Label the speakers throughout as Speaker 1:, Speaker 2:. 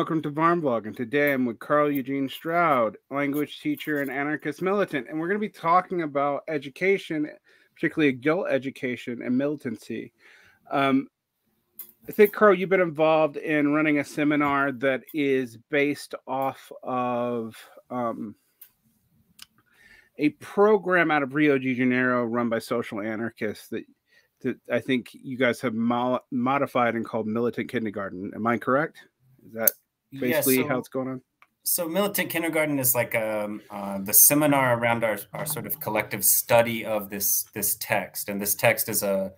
Speaker 1: welcome to Varn Vlog. And today I'm with Carl Eugene Stroud, language teacher and anarchist militant. And we're going to be talking about education, particularly adult education and militancy. Um, I think, Carl, you've been involved in running a seminar that is based off of um, a program out of Rio de Janeiro run by social anarchists that, that I think you guys have mo- modified and called Militant Kindergarten. Am I correct? Is that basically yeah, so, how it's going on?
Speaker 2: So, Militant Kindergarten is like um, uh, the seminar around our, our sort of collective study of this this text, and this text is a,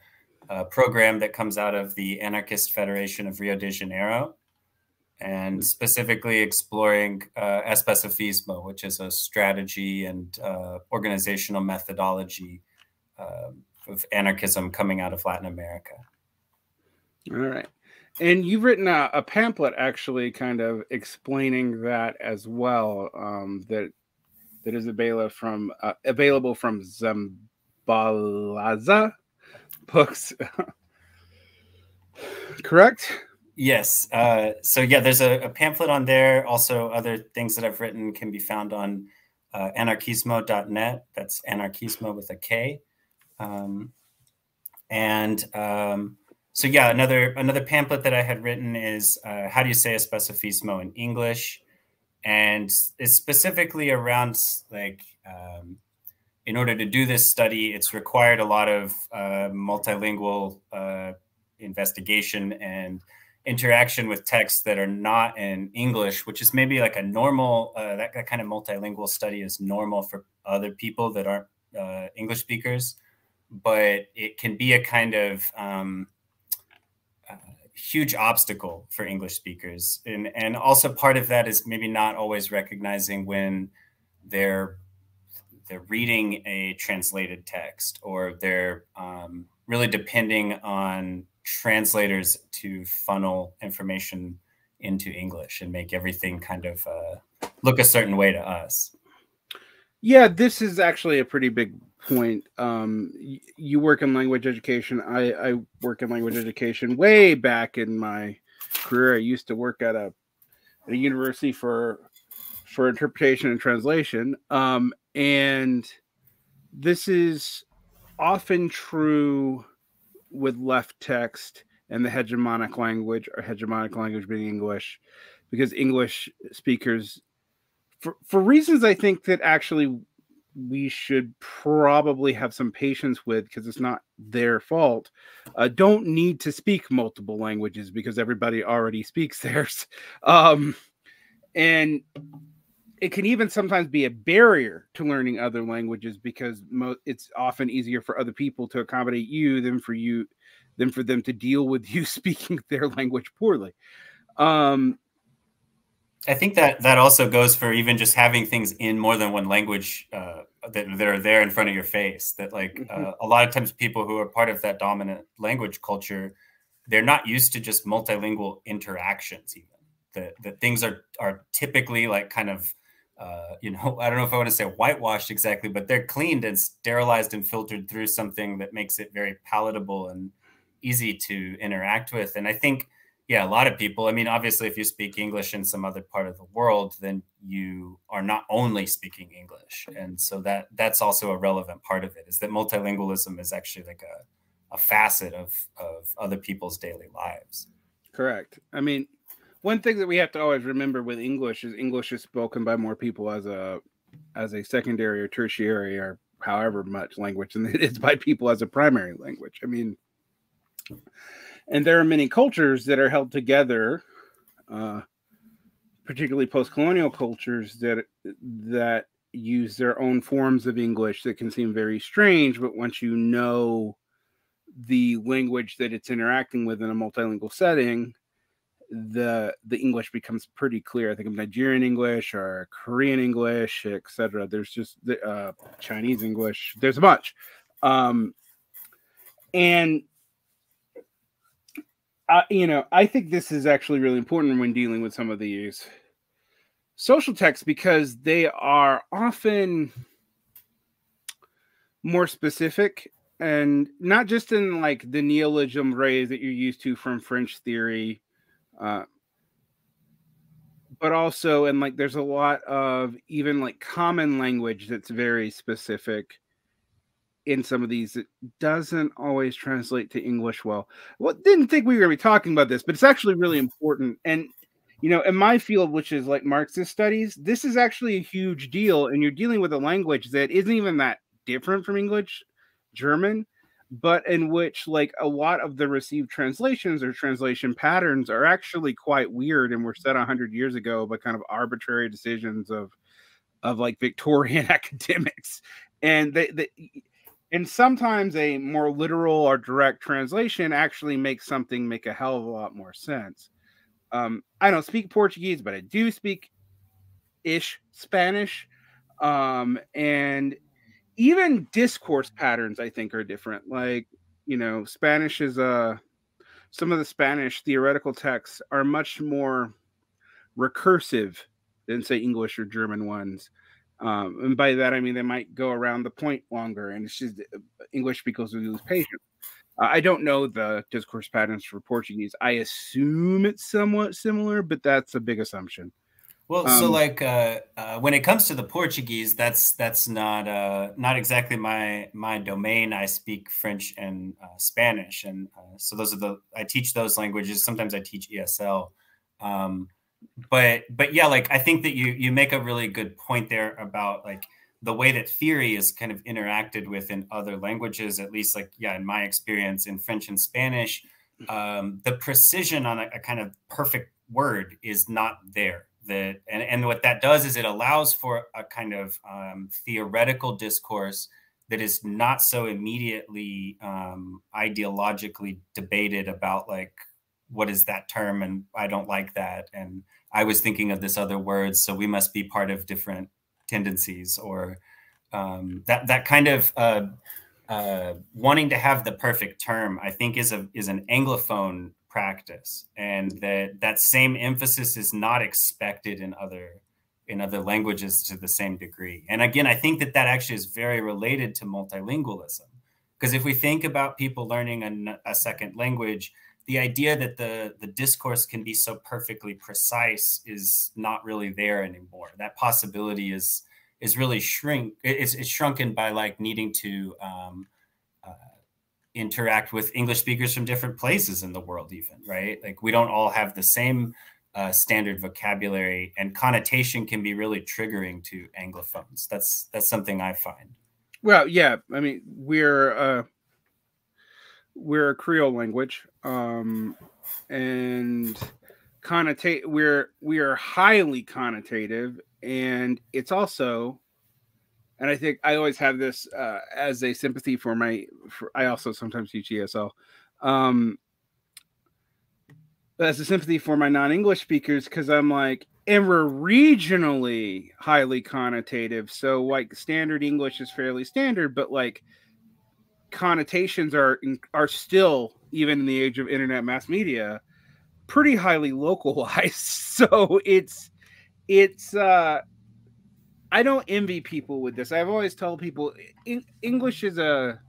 Speaker 2: a program that comes out of the Anarchist Federation of Rio de Janeiro, and mm-hmm. specifically exploring uh, especifismo, which is a strategy and uh, organizational methodology uh, of anarchism coming out of Latin America.
Speaker 1: All right. And you've written a, a, pamphlet actually kind of explaining that as well. Um, that that is available from uh, available from Zabalaza books. Correct?
Speaker 2: Yes. Uh, so yeah, there's a, a, pamphlet on there. Also, other things that I've written can be found on uh, anarkismo.net. That's anarkismo with a K. Um, and um, so yeah, another another pamphlet that I had written is uh, how do you say especifismo in English, and it's specifically around like um, in order to do this study, it's required a lot of uh, multilingual uh, investigation and interaction with texts that are not in English, which is maybe like a normal uh, that, that, kind of multilingual study is normal for other people that aren't uh, English speakers, but it can be a kind of um, huge obstacle for English speakers. And, and also part of that is maybe not always recognizing when they're they're reading a translated text or they're um, really depending on translators to funnel information into English and make everything kind of uh, look a certain way to us.
Speaker 1: Yeah, this is actually a pretty big point. Um, you work in language education. I, I work in language education way back in my career. I used to work at a, at a university for for interpretation and translation. Um, and this is often true with left text and the hegemonic language or hegemonic language being English, because English speakers, for, for reasons I think that actually we should probably have some patience with because it's not their fault. Uh, don't need to speak multiple languages because everybody already speaks theirs. Um, and it can even sometimes be a barrier to learning other languages because it's often easier for other people to accommodate you than for you than for them to deal with you speaking their language poorly. Um,
Speaker 2: I think that that also goes for even just having things in more than one language uh, that, that are there in front of your face. That like mm-hmm. uh, a lot of times people who are part of that dominant language culture, they're not used to just multilingual interactions. Even that that things are are typically like kind of uh, you know I don't know if I want to say whitewashed exactly, but they're cleaned and sterilized and filtered through something that makes it very palatable and easy to interact with. And I think yeah, a lot of people. I mean, obviously, if you speak English in some other part of the world, then you are not only speaking English, and so that that's also a relevant part of it. Is that multilingualism is actually like a a facet of of other people's daily lives.
Speaker 1: Correct. I mean, one thing that we have to always remember with English is English is spoken by more people as a as a secondary or tertiary or however much language than it is by people as a primary language. I mean and there are many cultures that are held together, uh, particularly post-colonial cultures that that use their own forms of English that can seem very strange, but once you know the language that it's interacting with in a multilingual setting, the the English becomes pretty clear. I think of Nigerian English or Korean English, etc. There's just the uh, Chinese English. There's a bunch, um, and You know, I think this is actually really important when dealing with some of these social texts because they are often more specific and not just in like the neologism rays that you're used to from French theory. Uh, but also and like there's a lot of even like common language that's very specific in some of these it doesn't always translate to english well. Well didn't think we were going to be talking about this but it's actually really important and you know in my field which is like marxist studies this is actually a huge deal and you're dealing with a language that isn't even that different from english german but in which like a lot of the received translations or translation patterns are actually quite weird and were set 100 years ago by kind of arbitrary decisions of of like victorian academics. And they, they and sometimes a more literal or direct translation actually makes something make a hell of a lot more sense. Um, i don't speak portuguese but i do speak ish spanish um, and even discourse patterns i think are different. Like you know spanish is a, some of the spanish theoretical texts are much more recursive than say english or german ones um, and by that i mean they might go around the point longer and it's just uh, english because we lose patience uh, i don't know the discourse patterns for portuguese i assume it's somewhat similar but that's a big assumption
Speaker 2: well, um, so like uh, uh, when it comes to the Portuguese, that's that's not uh, not exactly my my domain. I speak French and uh, Spanish, and uh, so those are the I teach those languages. Sometimes I teach ESL, um, but but yeah, like I think that you you make a really good point there about like the way that theory is kind of interacted with in other languages. At least like yeah, in my experience in French and Spanish, um, the precision on a, a kind of perfect word is not there that and, and what that does is it allows for a kind of um, theoretical discourse that is not so immediately um, ideologically debated about like what is that term? And i don't like that. And i was thinking of this other word so we must be part of different tendencies or um, that that kind of uh, uh, wanting to have the perfect term i think is a is an anglophone practice. And that that same emphasis is not expected in other in other languages to the same degree. And again i think that that actually is very related to multilingualism. Because if we think about people learning a, a second language the idea that the the discourse can be so perfectly precise is not really there anymore that possibility is is really shrink it's, it's shrunken by like needing to um, uh, interact with English speakers from different places in the world, even right? Like we don't all have the same uh, standard vocabulary, and connotation can be really triggering to Anglophones. That's that's something I find.
Speaker 1: Well, yeah, I mean we're uh, we're a Creole language, um, and connotate we're we are highly connotative, and it's also and I think I always have this uh, as a sympathy for my. For, I also sometimes teach ESL. Um, as a sympathy for my non-English speakers because I'm like, and we're regionally highly connotative. So like standard English is fairly standard, but like connotations are are still even in the age of internet mass media pretty highly localized. So it's it's uh I don't envy people with this. I've always told people English is a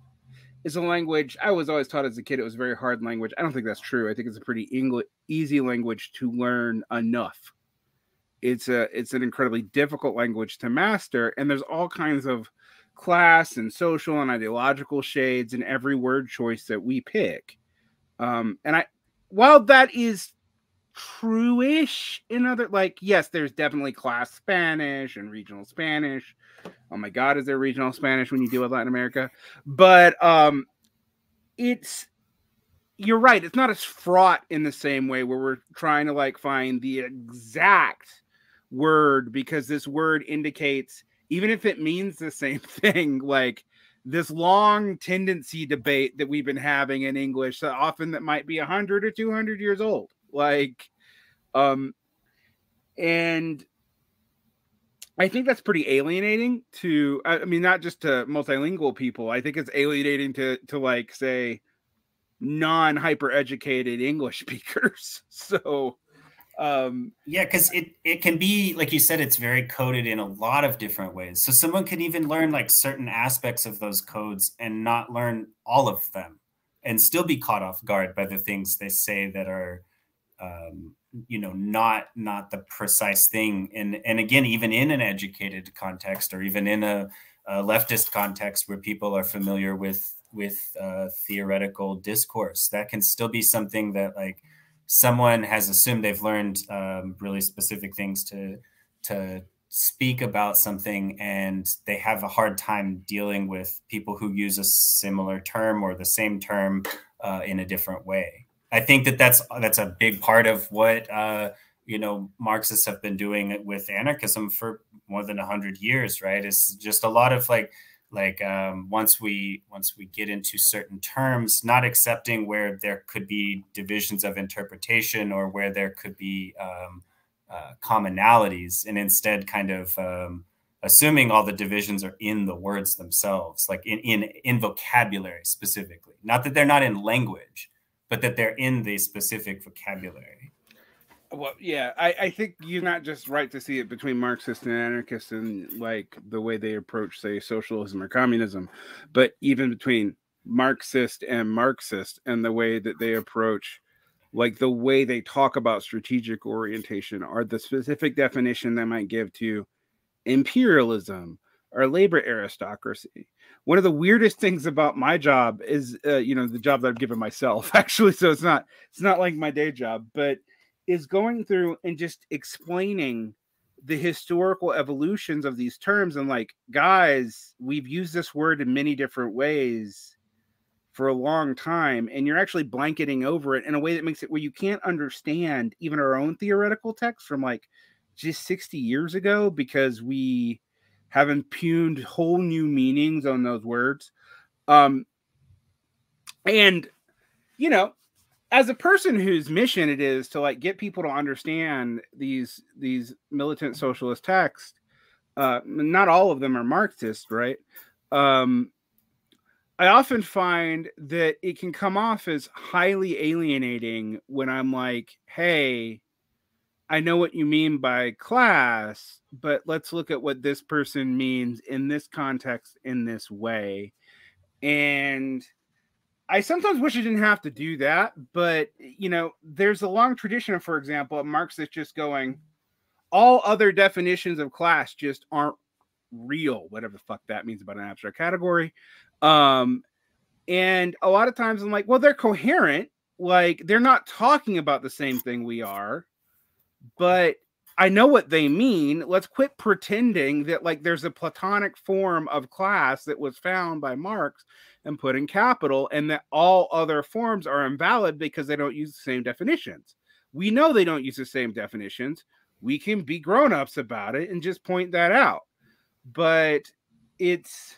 Speaker 1: is a language. I was always taught as a kid it was a very hard language. I don't think that's true. I think it's a pretty English easy language to learn enough. It's a it's an incredibly difficult language to master, and there's all kinds of class and social and ideological shades in every word choice that we pick. Um, and I, while that is true-ish in other like yes there's definitely class spanish and regional spanish oh my god is there regional spanish when you deal with latin america but um it's you're right it's not as fraught in the same way where we're trying to like find the exact word because this word indicates even if it means the same thing like this long tendency debate that we've been having in english often that might be 100 or 200 years old like, um, and I think that's pretty alienating to, I mean, not just to multilingual people. I think it's alienating to, to like, say, non hyper educated English speakers. So, um
Speaker 2: yeah because it it can be like you said it's very coded in a lot of different ways. So someone can even learn like certain aspects of those codes and not learn all of them and still be caught off guard by the things they say that are um, you know not not the precise thing. And and again even in an educated context or even in a, a leftist context where people are familiar with with uh, theoretical discourse that can still be something that like someone has assumed they've learned um, really specific things to to speak about something and they have a hard time dealing with people who use a similar term or the same term uh, in a different way I think that that's that's a big part of what uh, you know Marxists have been doing with anarchism for more than hundred years, right? It's just a lot of like like um, once we once we get into certain terms, not accepting where there could be divisions of interpretation or where there could be um, uh, commonalities, and instead kind of um, assuming all the divisions are in the words themselves, like in in in vocabulary specifically. Not that they're not in language but that they're in the specific vocabulary.
Speaker 1: Well, yeah, I, I think you're not just right to see it between Marxists and anarchists and like the way they approach, say, socialism or communism, but even between Marxist and Marxist and the way that they approach, like the way they talk about strategic orientation or the specific definition they might give to imperialism or labor aristocracy. One of the weirdest things about my job is uh, you know the job that i've given myself actually so it's not it's not like my day job but is going through and just explaining the historical evolutions of these terms and like guys we've used this word in many different ways for a long time and you're actually blanketing over it in a way that makes it where you can't understand even our own theoretical text from like just 60 years ago because we have impugned whole new meanings on those words. Um, and you know, as a person whose mission it is to like get people to understand these these militant socialist texts, uh, not all of them are Marxist, right? Um, I often find that it can come off as highly alienating when I'm like, hey, I know what you mean by class, but let's look at what this person means in this context in this way. And I sometimes wish I didn't have to do that, but you know, there's a long tradition, for example, of Marxists just going, all other definitions of class just aren't real, whatever the fuck that means about an abstract category. Um, and a lot of times I'm like, well, they're coherent, like they're not talking about the same thing we are but I know what they mean. Let's quit pretending that like there's a platonic form of class that was found by Marx and put in capital, and that all other forms are invalid because they don't use the same definitions. We know they don't use the same definitions. We can be grown-ups about it and just point that out. But it's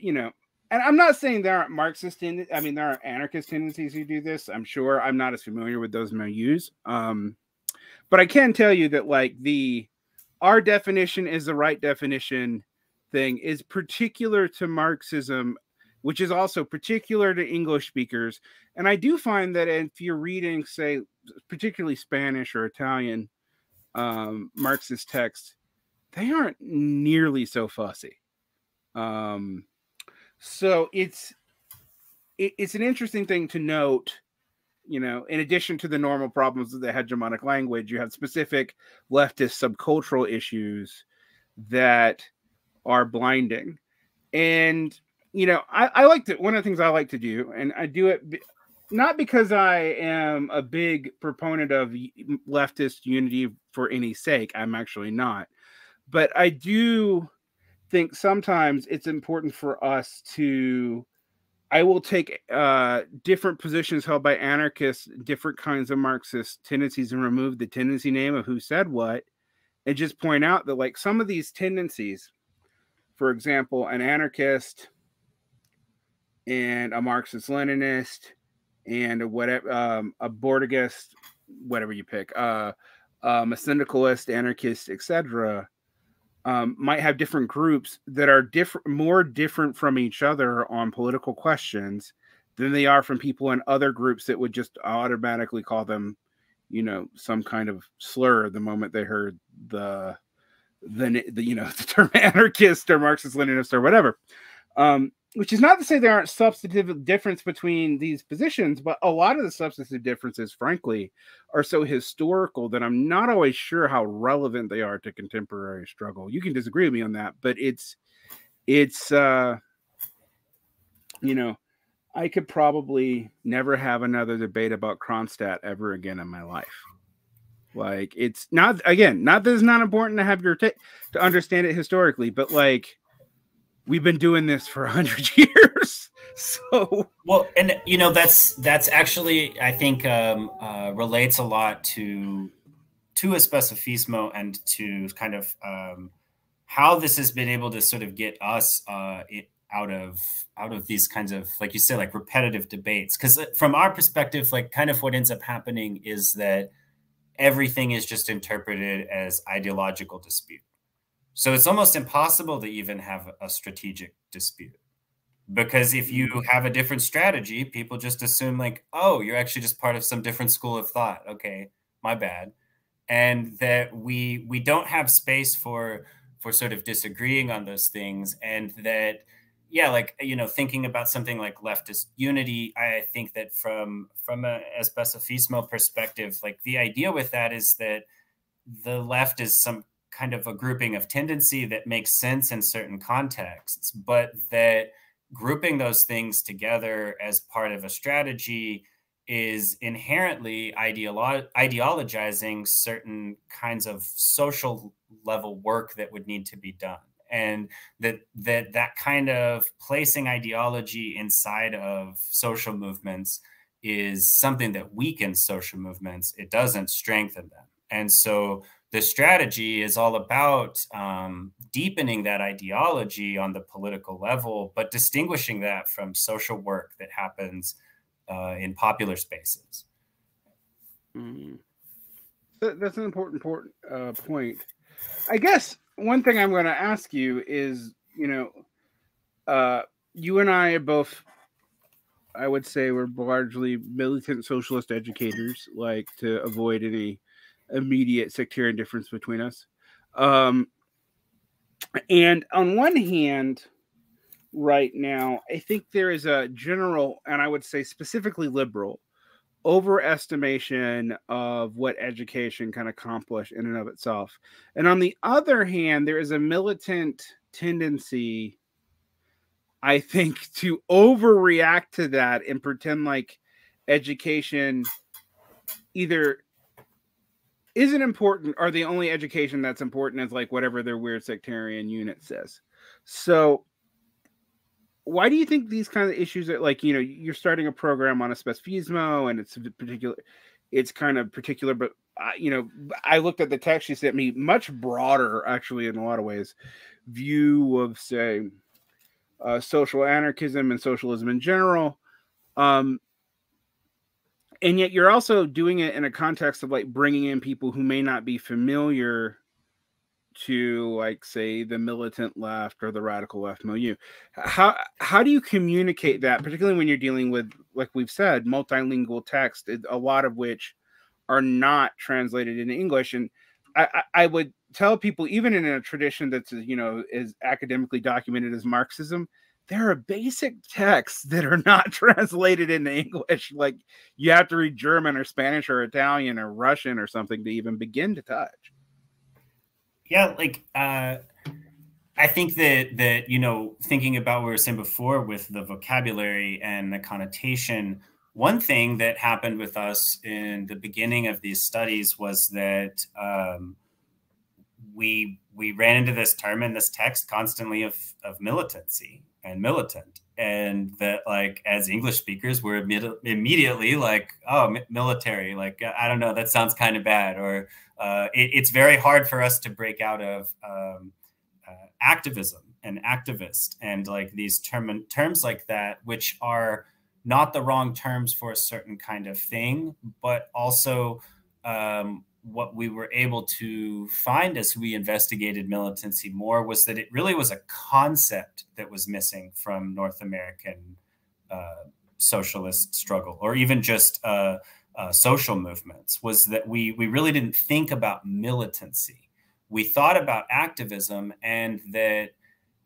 Speaker 1: you know, and I'm not saying there aren't Marxist I mean there are anarchist tendencies who do this. I'm sure I'm not as familiar with those milieux. Um but I can tell you that like the our definition is the right definition thing is particular to Marxism, which is also particular to English speakers. And I do find that if you're reading, say, particularly Spanish or Italian um, Marxist texts, they aren't nearly so fussy. Um, so it's it, it's an interesting thing to note you know, in addition to the normal problems of the hegemonic language, you have specific leftist subcultural issues that are blinding. And, you know, I, I like to, one of the things I like to do, and I do it not because I am a big proponent of leftist unity for any sake, I'm actually not, but I do think sometimes it's important for us to I will take uh, different positions held by anarchists, different kinds of Marxist tendencies, and remove the tendency name of who said what, and just point out that, like, some of these tendencies, for example, an anarchist and a Marxist Leninist and a whatever, um, a Bordigist, whatever you pick, uh, um, a syndicalist, anarchist, etc um, might have different groups that are different, more different from each other on political questions than they are from people in other groups that would just automatically call them, you know, some kind of slur the moment they heard the the, the you know the term anarchist or Marxist Leninist or whatever. Um, which is not to say there aren't substantive difference between these positions, but a lot of the substantive differences, frankly, are so historical that I'm not always sure how relevant they are to contemporary struggle. You can disagree with me on that, but it's it's uh you know, I could probably never have another debate about Kronstadt ever again in my life. Like it's not again, not that it's not important to have your to understand it historically, but like we've been doing this for a hundred years. So
Speaker 2: well, and you know that's that's actually I think um, uh, relates a lot to to especifismo and to kind of um, how this has been able to sort of get us uh, it, out of out of these kinds of like you said like repetitive debates because uh, from our perspective like kind of what ends up happening is that everything is just interpreted as ideological dispute so it's almost impossible to even have a strategic dispute. Because if you mm-hmm. have a different strategy, people just assume, like, oh, you're actually just part of some different school of thought. Okay, my bad. And that we we don't have space for for sort of disagreeing on those things. And that, yeah, like you know, thinking about something like leftist unity, I think that from from a especifismo perspective, like the idea with that is that the left is some kind of a grouping of tendency that makes sense in certain contexts, but that grouping those things together as part of a strategy is inherently ideolo- ideologizing certain kinds of social level work that would need to be done. And that that that kind of placing ideology inside of social movements is something that weakens social movements. It doesn't strengthen them. And so the strategy is all about um, deepening that ideology on the political level, but distinguishing that from social work that happens uh, in popular spaces.
Speaker 1: Mm. That's an important, important uh, point. I guess one thing I'm going to ask you is, you know, uh, you and I are both, I would say, we're largely militant socialist educators, like to avoid any immediate sectarian difference between us. Um, and on one hand, right now, I think there is a general, and I would say specifically liberal, overestimation of what education can accomplish in and of itself. And on the other hand, there is a militant tendency, I think, to overreact to that and pretend like education either isn't important are the only education that's important is like whatever their weird sectarian unit says. So why do you think these kind of issues are like you know you're starting a program on especifismo and it's particular it's kind of particular but I, you know i looked at the text you sent me much broader actually in a lot of ways view of say uh, social anarchism and socialism in general um, and yet you're also doing it in a context of like bringing in people who may not be familiar to like say the militant left or the radical left milieu. How how do you communicate that particularly when you're dealing with like we've said multilingual text a lot of which are not translated into english? And i i would tell people even in a tradition that's you know as academically documented as marxism there are basic texts that are not translated into English. Like you have to read German or Spanish or Italian or Russian or something to even begin to touch.
Speaker 2: Yeah, like uh, I think that that you know, thinking about what we were saying before with the vocabulary and the connotation. One thing that happened with us in the beginning of these studies was that um, we we ran into this term in this text constantly of of militancy and militant and that like as english speakers we're immediately like oh military like i don't know that sounds kind of bad or uh, it, it's very hard for us to break out of um, uh, activism and activist and like these term terms like that which are not the wrong terms for a certain kind of thing but also um, what we were able to find as we investigated militancy more was that it really was a concept that was missing from North American uh, socialist struggle, or even just uh, uh, social movements, was that we we really didn't think about militancy. We thought about activism, and that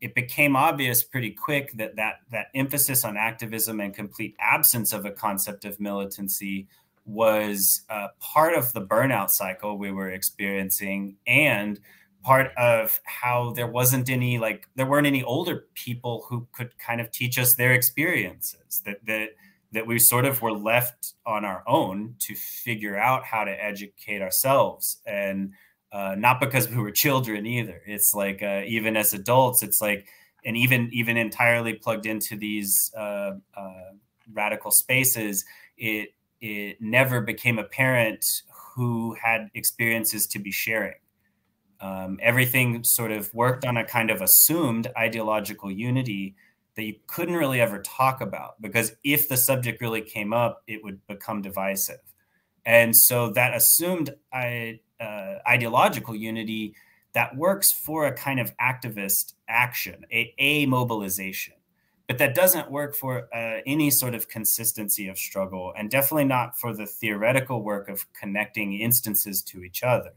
Speaker 2: it became obvious pretty quick that that that emphasis on activism and complete absence of a concept of militancy was uh, part of the burnout cycle we were experiencing and part of how there wasn't any like there weren't any older people who could kind of teach us their experiences that that that we sort of were left on our own to figure out how to educate ourselves. And uh, not because we were children either. It's like uh, even as adults it's like and even even entirely plugged into these uh, uh radical spaces it it never became apparent who had experiences to be sharing um, everything sort of worked on a kind of assumed ideological unity that you couldn't really ever talk about because if the subject really came up, it would become divisive. And so that assumed uh, ideological unity that works for a kind of activist action, a, a mobilization. But that doesn't work for uh, any sort of consistency of struggle, and definitely not for the theoretical work of connecting instances to each other.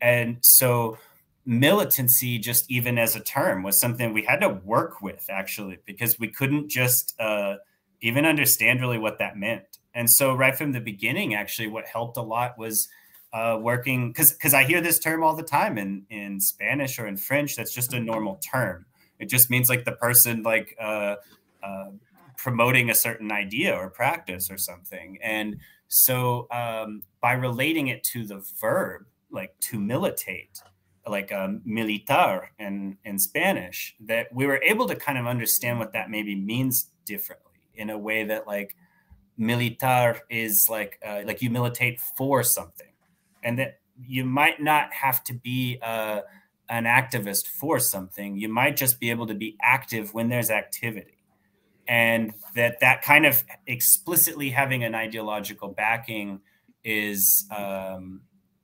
Speaker 2: And so militancy, just even as a term, was something we had to work with actually, because we couldn't just uh, even understand really what that meant. And so, right from the beginning, actually, what helped a lot was uh, working because because I hear this term all the time in in Spanish or in French. That's just a normal term. It just means like the person like uh, uh, promoting a certain idea or practice or something. And so, um, by relating it to the verb, like to militate, like um, militar in, in Spanish, that we were able to kind of understand what that maybe means differently in a way that like militar is like uh, like you militate for something, and that you might not have to be uh, an activist for something. You might just be able to be active when there's activity, and that that kind of explicitly having an ideological backing is um,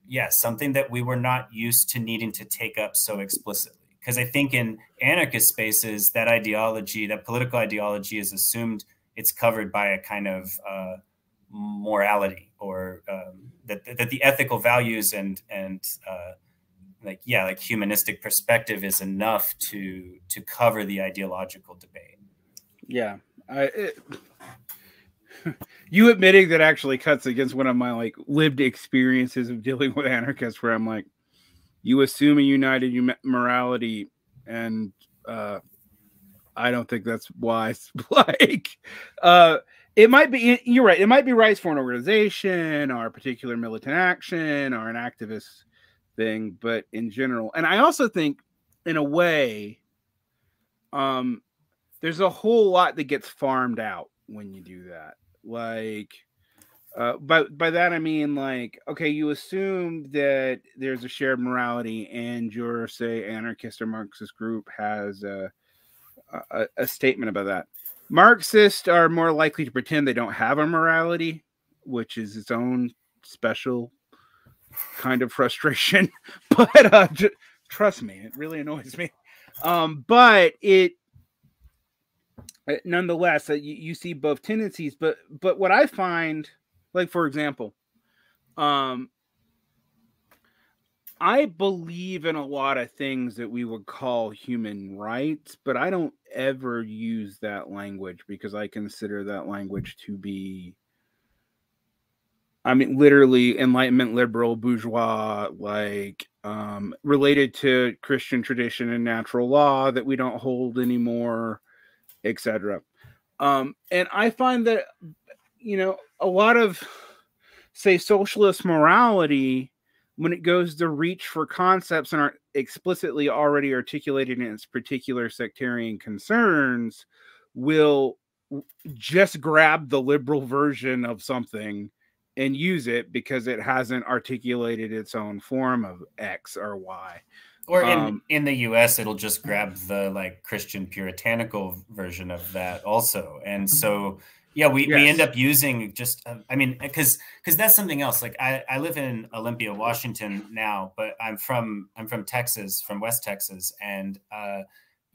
Speaker 2: yes, something that we were not used to needing to take up so explicitly. Because I think in anarchist spaces, that ideology, that political ideology, is assumed it's covered by a kind of uh, morality, or um, that that the ethical values and and uh, like yeah, like humanistic perspective is enough to to cover the ideological debate.
Speaker 1: Yeah, I. It you admitting that actually cuts against one of my like lived experiences of dealing with anarchists where i'm like you assume a united morality and uh i don't think that's wise like uh it might be you're right it might be rights for an organization or a particular militant action or an activist thing but in general and i also think in a way um there's a whole lot that gets farmed out when you do that like, uh, by by that I mean like, okay, you assume that there's a shared morality, and your say anarchist or Marxist group has a, a, a statement about that. Marxists are more likely to pretend they don't have a morality, which is its own special kind of frustration. but uh, j- trust me, it really annoys me. Um, but it uh, nonetheless, uh, you, you see both tendencies. But but what I find, like for example, um, I believe in a lot of things that we would call human rights, but I don't ever use that language because I consider that language to be, I mean, literally Enlightenment liberal bourgeois, like um, related to Christian tradition and natural law that we don't hold anymore etc. Um, and I find that you know a lot of say socialist morality when it goes to reach for concepts and aren't explicitly already articulated in its particular sectarian concerns will just grab the liberal version of something and use it because it hasn't articulated its own form of x or y
Speaker 2: or in, um, in the US, it'll just grab the like Christian puritanical version of that also. And so, yeah, we, yes. we end up using just, uh, I mean, cause, cause that's something else. Like I, I live in Olympia, Washington now, but I'm from, I'm from Texas, from West Texas. And, uh,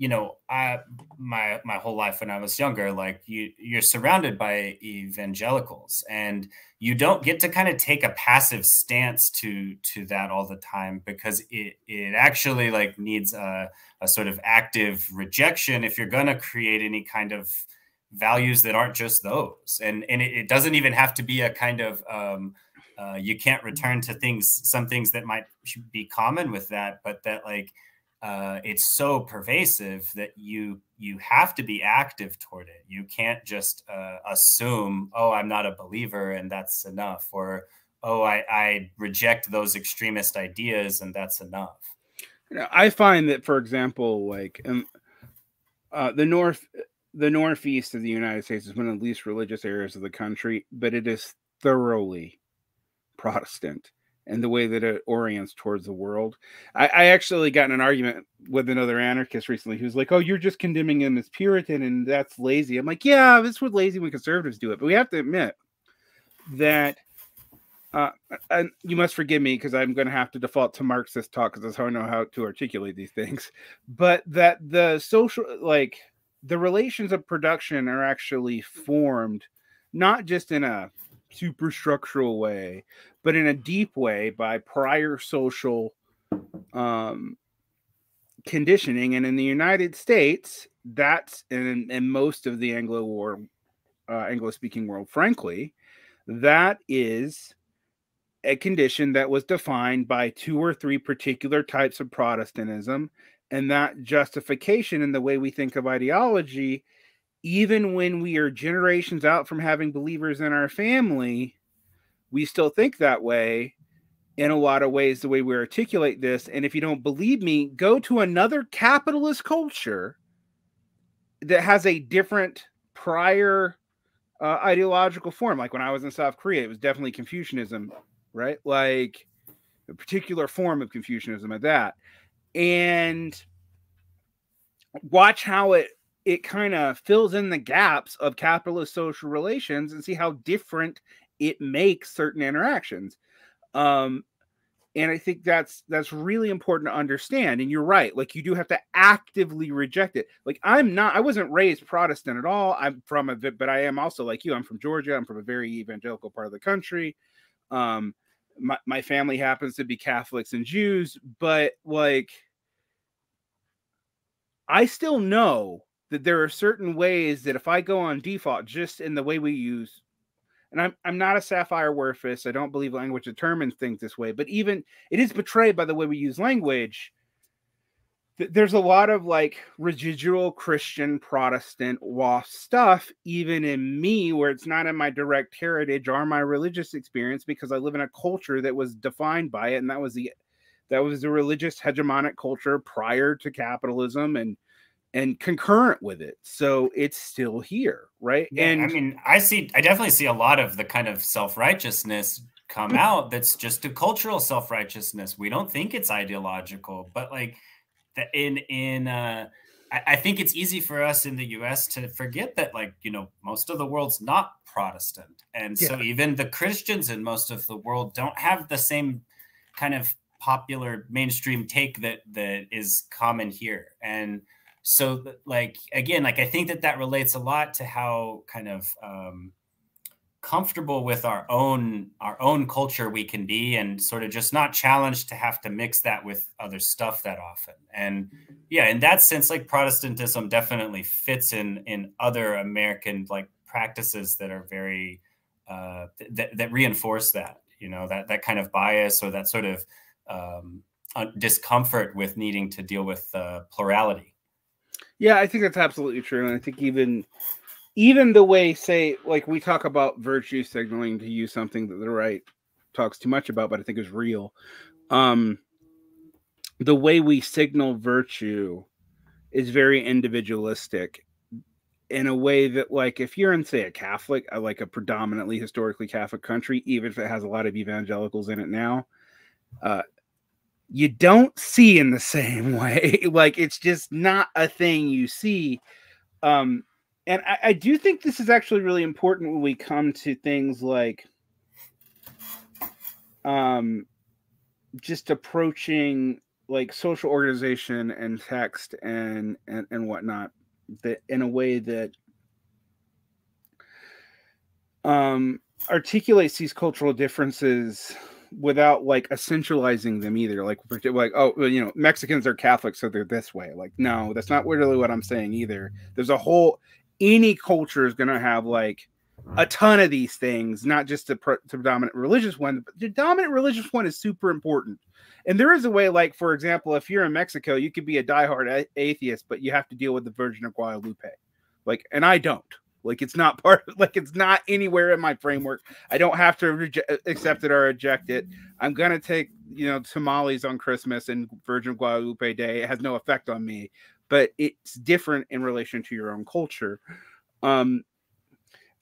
Speaker 2: you know, I my my whole life when I was younger, like you you're surrounded by evangelicals and you don't get to kind of take a passive stance to to that all the time because it it actually like needs a, a sort of active rejection if you're gonna create any kind of values that aren't just those. And and it, it doesn't even have to be a kind of um, uh, you can't return to things some things that might be common with that, but that like uh, it's so pervasive that you you have to be active toward it. You can't just uh, assume, oh, I'm not a believer and that's enough, or oh, I, I reject those extremist ideas and that's enough.
Speaker 1: I find that, for example, like um, uh, the north, the northeast of the United States is one of the least religious areas of the country, but it is thoroughly Protestant and the way that it orients towards the world. I, I, actually got in an argument with another anarchist recently who's like, Oh, you're just condemning him as Puritan and that's lazy. I'm like, Yeah, this was lazy when conservatives do it. But we have to admit that uh, and you must forgive me because I'm going to have to default to Marxist talk because that's how I know how to articulate these things. But that the social, like the relations of production, are actually formed not just in a superstructural way, but in a deep way by prior social um, conditioning. And in the United States, that's in, in most of the Anglo world, uh, Anglo-speaking world, frankly, that is a condition that was defined by two or three particular types of Protestantism, and that justification in the way we think of ideology, even when we are generations out from having believers in our family, we still think that way in a lot of ways the way we articulate this. And if you don't believe me go to another capitalist culture that has a different prior uh, ideological form. Like when i was in south korea it was definitely confucianism right? Like a particular form of confucianism at that. And watch how it it kind of fills in the gaps of capitalist social relations and see how different it makes certain interactions. Um, and I think that's that's really important to understand. And you're right, like you do have to actively reject it. Like I'm not, I wasn't raised Protestant at all. I'm from a, but I am also like you. I'm from Georgia. I'm from a very evangelical part of the country. Um, my my family happens to be Catholics and Jews, but like I still know that there are certain ways that if I go on default, just in the way we use and I'm I'm not a Sapir-Whorfist. I don't believe language determines things this way, but even it is betrayed by the way we use language. There's a lot of like residual Christian Protestant WASP stuff, even in me, where it's not in my direct heritage or my religious experience, because I live in a culture that was defined by it, and that was the that was the religious hegemonic culture prior to capitalism and and concurrent with it. So it's still here, right?
Speaker 2: Yeah,
Speaker 1: and
Speaker 2: I mean, I see, I definitely see a lot of the kind of self righteousness come out that's just a cultural self righteousness. We don't think it's ideological, but like in in uh, I, I think it's easy for us in the U.S. to forget that, like you know, most of the world's not Protestant, and yeah. so even the Christians in most of the world don't have the same kind of popular mainstream take that that is common here, and so like again like i think that that relates a lot to how kind of um, comfortable with our own our own culture we can be and sort of just not challenged to have to mix that with other stuff that often. And yeah in that sense like protestantism definitely fits in in other american like practices that are very uh, that, that reinforce that you know that that kind of bias or that sort of um, discomfort with needing to deal with uh, plurality
Speaker 1: yeah, I think that's absolutely true, and I think even even the way, say, like we talk about virtue signaling to use something that the right talks too much about, but I think is real. Um, the way we signal virtue is very individualistic in a way that like if you're in say a catholic uh, like a predominantly historically catholic country even if it has a lot of evangelicals in it now uh, you don't see in the same way. like it's just not a thing you see. Um, and I, I, do think this is actually really important when we come to things like um, just approaching like social organization and text and and, and whatnot that in a way that um articulates these cultural differences without like essentializing them either like like oh you know mexicans are catholic so they're this way. Like no that's not really what i'm saying either. There's a whole any culture is going to have like a ton of these things not just the, pre- the dominant religious one but the dominant religious one is super important. And there is a way like for example if you're in mexico you could be a diehard a- atheist but you have to deal with the virgin of guadalupe. Like and i don't like it's not part of, like it's not anywhere in my framework. I don't have to reject, accept it or reject it. I'm gonna take you know tamales on Christmas and Virgin Guadalupe Day. It has no effect on me, but it's different in relation to your own culture. Um,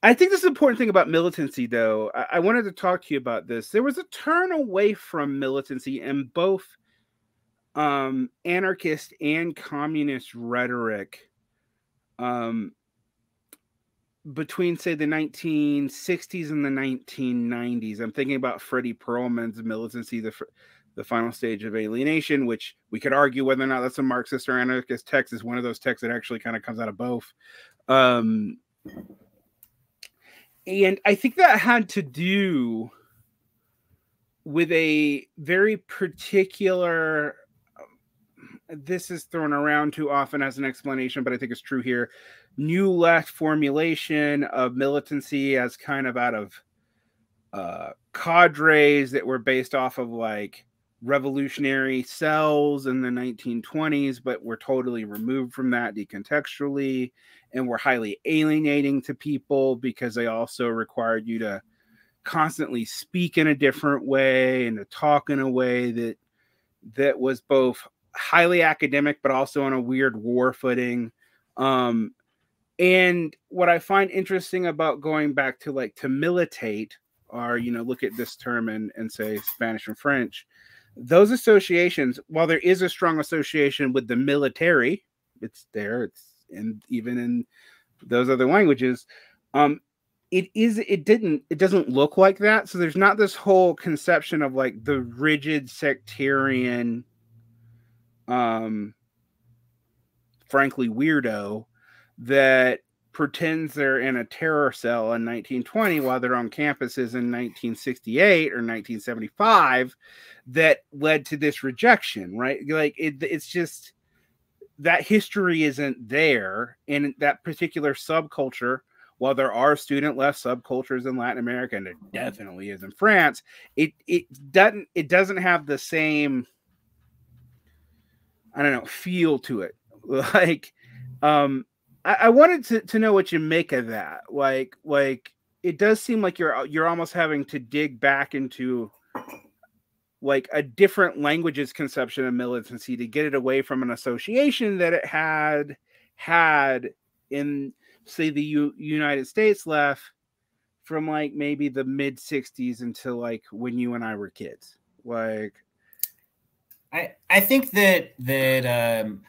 Speaker 1: I think this is an important thing about militancy, though. I, I wanted to talk to you about this. There was a turn away from militancy in both um, anarchist and communist rhetoric. Um, between say the 1960s and the 1990s i'm thinking about fredy perlman's militancy the the final stage of alienation which we could argue whether or not that's a marxist or anarchist text is one of those texts that actually kind of comes out of both. Um, and i think that had to do with a very particular this is thrown around too often as an explanation but i think it's true here new left formulation of militancy as kind of out of uh, cadres that were based off of like revolutionary cells in the 1920s, but were totally removed from that decontextually and were highly alienating to people because they also required you to constantly speak in a different way and to talk in a way that that was both highly academic but also on a weird war footing. Um and what I find interesting about going back to like to militate, or you know, look at this term and, and say Spanish and French, those associations, while there is a strong association with the military, it's there, it's in even in those other languages, um, it is it didn't it doesn't look like that. So there's not this whole conception of like the rigid sectarian um frankly weirdo that pretends they're in a terror cell in 1920 while they're on campuses in 1968 or 1975 that led to this rejection right? Like it, it's just that history isn't there in that particular subculture. While there are student left subcultures in latin america and it definitely is in france it it doesn't it doesn't have the same i don't know feel to it. Like um I, I wanted to, to know what you make of that. Like, like it does seem like you're you're almost having to dig back into like a different language's conception of militancy to get it away from an association that it had had in say the U- United States left from like maybe the mid 60s until like when you and I were kids like
Speaker 2: I I think that that um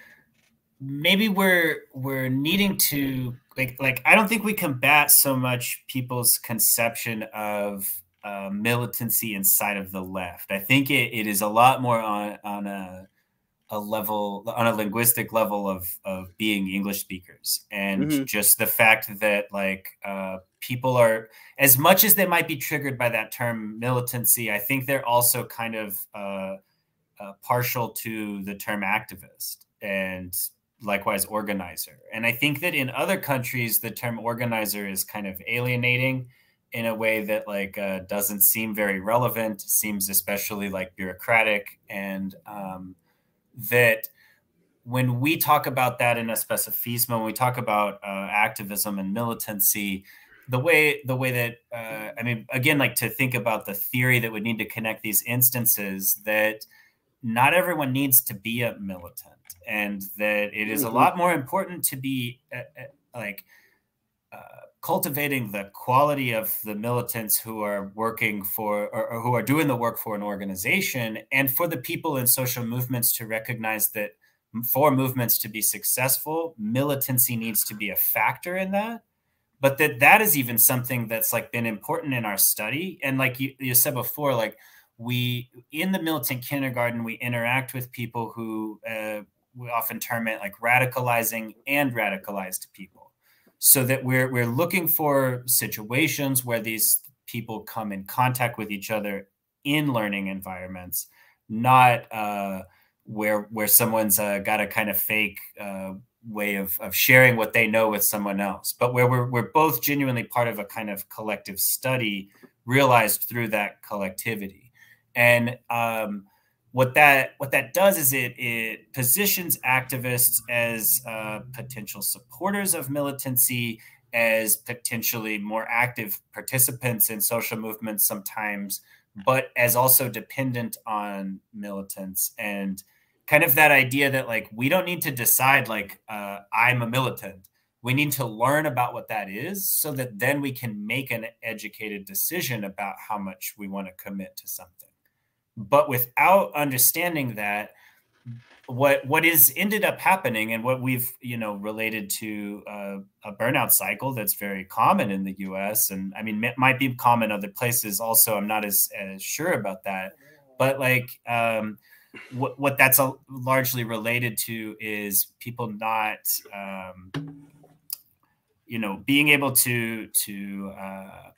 Speaker 2: maybe we're we're needing to like like I don't think we combat so much people's conception of uh, militancy inside of the left. I think it, it is a lot more on on a a level on a linguistic level of of being English speakers and mm-hmm. just the fact that like uh, people are as much as they might be triggered by that term militancy. I think they're also kind of uh, uh partial to the term activist and likewise organizer. And I think that in other countries, the term organizer is kind of alienating in a way that like uh, doesn't seem very relevant, seems especially like bureaucratic, and um, that when we talk about that in Especifismo, when we talk about uh, activism and militancy, the way the way that uh, I mean, again, like to think about the theory that would need to connect these instances that not everyone needs to be a militant and that it is mm-hmm. a lot more important to be uh, uh, like uh, cultivating the quality of the militants who are working for or, or, who are doing the work for an organization and for the people in social movements to recognize that for movements to be successful militancy needs to be a factor in that but that that is even something that's like been important in our study and like you, you said before like we in the militant kindergarten we interact with people who uh, we often term it like radicalizing and radicalized people so that we're we're looking for situations where these people come in contact with each other in learning environments not uh, where where someone's uh, got a kind of fake uh, way of, of sharing what they know with someone else, but where we're, we're both genuinely part of a kind of collective study realized through that collectivity. And um, what that what that does is it it positions activists as uh, potential supporters of militancy, as potentially more active participants in social movements sometimes, but as also dependent on militants. And kind of that idea that like we don't need to decide like uh, i'm a militant. We need to learn about what that is so that then we can make an educated decision about how much we want to commit to something but without understanding that what what is ended up happening and what we've you know related to uh, a burnout cycle that's very common in the us and i mean might be common other places also i'm not as, as sure about that but like um, what, what that's a, largely related to is people not um, you know being able to to uh,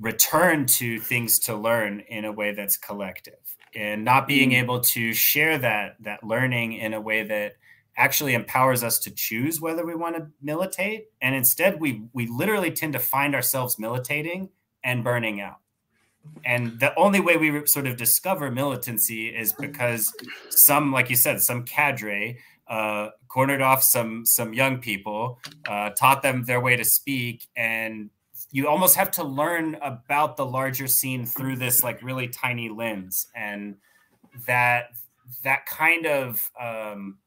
Speaker 2: return to things to learn in a way that's collective. And not being mm. able to share that that learning in a way that actually empowers us to choose whether we want to militate. And instead we we literally tend to find ourselves militating and burning out. And the only way we sort of discover militancy is because some like you said some cadre uh, cornered off some some young people uh, taught them their way to speak and you almost have to learn about the larger scene through this like really tiny lens and that that kind of um,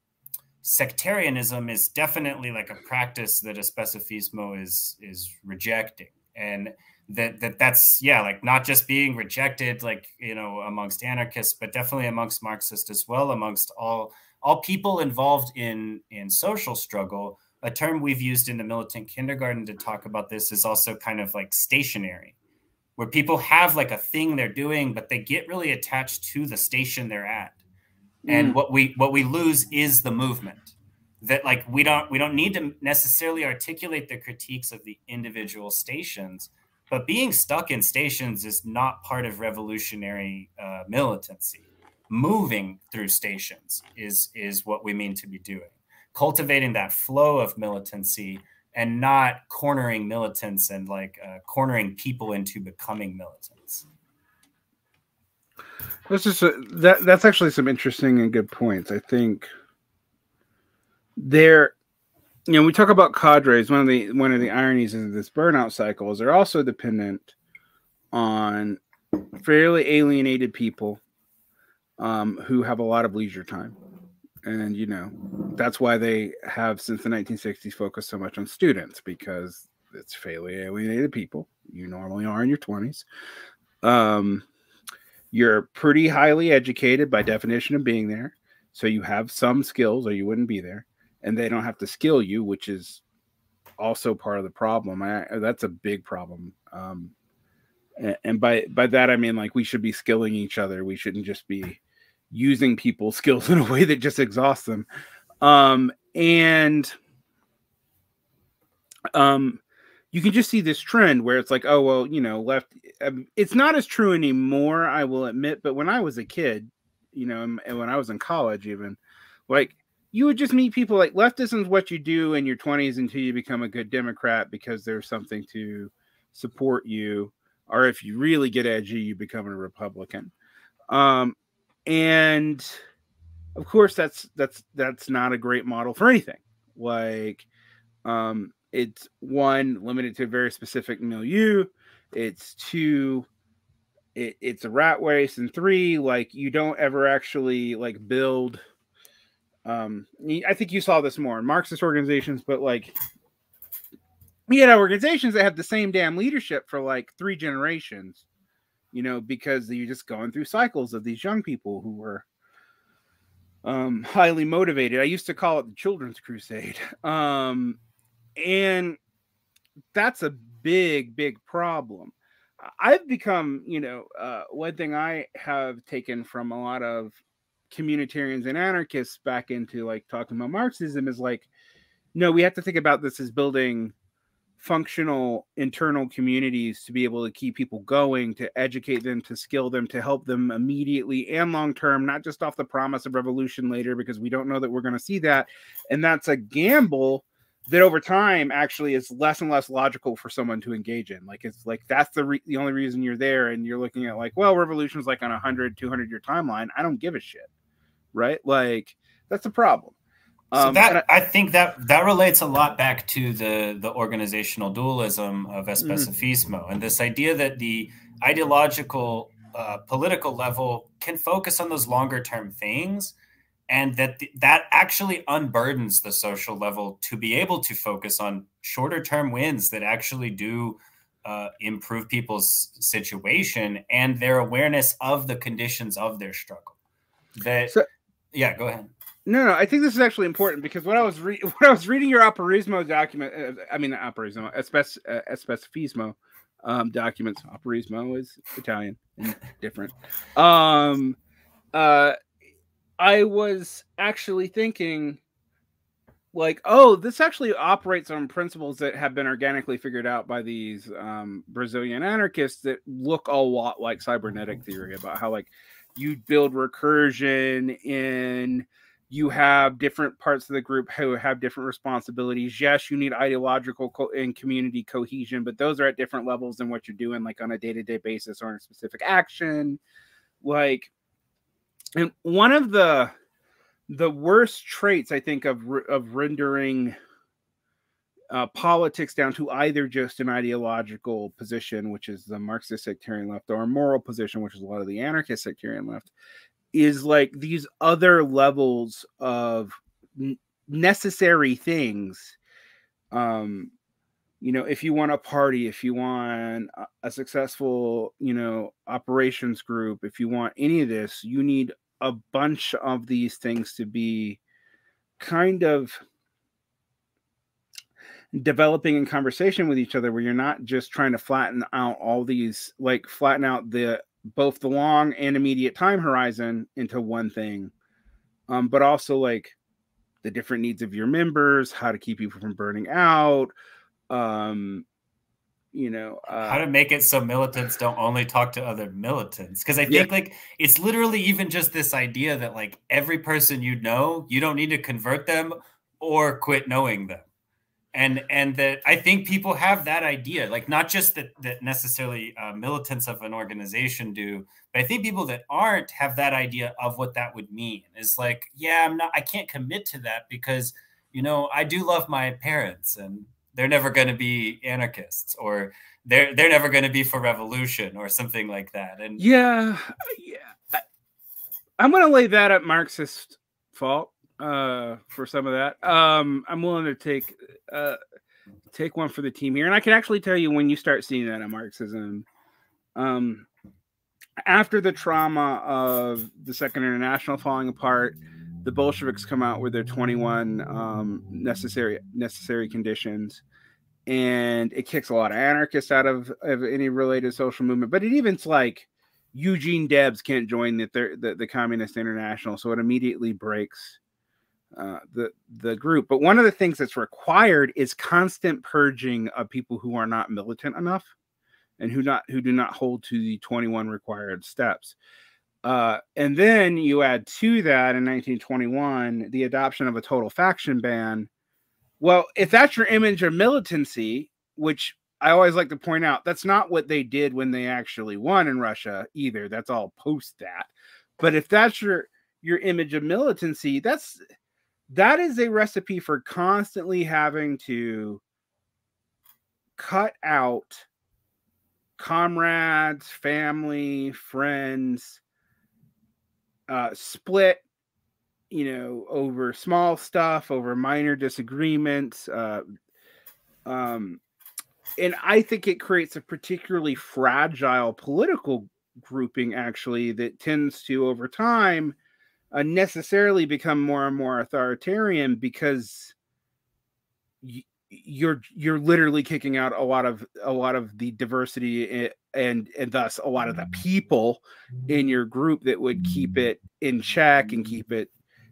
Speaker 2: sectarianism is definitely like a practice that a especifismo is is rejecting. And that that that's yeah like not just being rejected like you know amongst anarchists but definitely amongst marxists as well amongst all all people involved in in social struggle a term we've used in the militant kindergarten to talk about this is also kind of like stationary where people have like a thing they're doing but they get really attached to the station they're at mm. and what we what we lose is the movement that like we don't we don't need to necessarily articulate the critiques of the individual stations but being stuck in stations is not part of revolutionary uh, militancy. Moving through stations is is what we mean to be doing. Cultivating that flow of militancy and not cornering militants and like uh, cornering people into becoming militants.
Speaker 1: That's just a, that. That's actually some interesting and good points. I think there you know, we talk about cadres. One of the one of the ironies of this burnout cycle is they're also dependent on fairly alienated people um, who have a lot of leisure time, and you know that's why they have since the 1960s focused so much on students because it's fairly alienated people. You normally are in your 20s. Um, you're pretty highly educated by definition of being there, so you have some skills, or you wouldn't be there and they don't have to skill you, which is also part of the problem. I, that's a big problem. Um, and, and by by that I mean like we should be skilling each other. We shouldn't just be using people's skills in a way that just exhausts them. Um, and um, you can just see this trend where it's like, oh well, you know, left. Um, it's not as true anymore, I will admit. But when I was a kid, you know, and, when I was in college, even like you would just meet people like leftism is what you do in your 20s until you become a good Democrat because there's something to support you. Or if you really get edgy, you become a Republican. Um, and of course, that's that's that's not a great model for anything. Like, um, it's one limited to a very specific milieu. It's two, it, it's a rat race, and three, like you don't ever actually like build um, I think you saw this more in Marxist organizations, but like you know, organizations that have the same damn leadership for like three generations, you know, because you're just going through cycles of these young people who were um, highly motivated. I used to call it the children's crusade. Um, and that's a big, big problem. I've become, you know, uh, one thing I have taken from a lot of communitarians and anarchists back into like talking about Marxism is like, no, we have to think about this as building functional internal communities to be able to keep people going, to educate them, to skill them, to help them immediately and long term, not just off the promise of revolution later, because we don't know that we're going to see that. And that's a gamble that over time actually is less and less logical for someone to engage in. Like it's like that's the re- the only reason you're there and you're looking at like well revolution's like on a 100 200 year timeline. I don't give a shit right? Like that's the problem
Speaker 2: so um, that I, I, think that that relates a lot back to the the organizational dualism of mm-hmm. especifismo mm-hmm. and this idea that the ideological uh, political level can focus on those longer term things and that th- that actually unburdens the social level to be able to focus on shorter term wins that actually do uh, improve people's situation and their awareness of the conditions of their struggle that so, yeah go ahead
Speaker 1: no, no, I think this is actually important because when I was re- when I was reading your operismo document, uh, I mean Aphorismo, Espec- uh, Especifismo um, documents. Operismo is Italian and different. Um, uh, I was actually thinking, like, oh, this actually operates on principles that have been organically figured out by these um, Brazilian anarchists that look a lot like cybernetic theory about how, like, you build recursion in you have different parts of the group who have different responsibilities. Yes, you need ideological co- and community cohesion, but those are at different levels than what you're doing, like on a day to day basis or in specific action. Like, and one of the the worst traits I think of of rendering uh, politics down to either just an ideological position, which is the Marxist sectarian left, or a moral position, which is a lot of the anarchist sectarian left, is like these other levels of necessary things. Um, you know, if you want a party, if you want a successful, you know, operations group, if you want any of this, you need a bunch of these things to be kind of developing in conversation with each other where you're not just trying to flatten out all these like flatten out the both the long and immediate time horizon into one thing. Um but also like the different needs of your members how to keep people from burning out um you know
Speaker 2: uh, how to make it so militants don't only talk to other militants. Because i think yeah. like it's literally even just this idea that like every person you know you don't need to convert them or quit knowing them and and that i think people have that idea like not just that that necessarily uh, militants of an organization do but i think people that aren't have that idea of what that would mean. Is like yeah i'm not i can't commit to that because you know i do love my parents and they're never going to be anarchists or they're they're never going to be for revolution or something like that. And
Speaker 1: yeah yeah. I, i'm going to lay that at marxist fault uh for some of that. Um i'm willing to take uh take one for the team here. And i can actually tell you when you start seeing that in marxism um after the trauma of the second international falling apart the bolsheviks come out with their 21 um necessary necessary conditions. And it kicks a lot of anarchists out of, of any related social movement. But it even's like Eugene Debs can't join the, the, the Communist International, so it immediately breaks uh, the the group. But one of the things that's required is constant purging of people who are not militant enough and who not who do not hold to the 21 required steps. Uh, and then you add to that in 1921 the adoption of a total faction ban well, if that's your image of militancy, which I always like to point out, that's not what they did when they actually won in Russia either. That's all post that. But if that's your your image of militancy, that's that is a recipe for constantly having to cut out comrades, family, friends, uh, split you know, over small stuff, over minor disagreements. Uh, um, and I think it creates a particularly fragile political grouping, actually, that tends to, over time, necessarily become more and more authoritarian because y- you're you're literally kicking out a lot of a lot of the diversity and and thus a lot of the people in your group that would keep it in check and keep it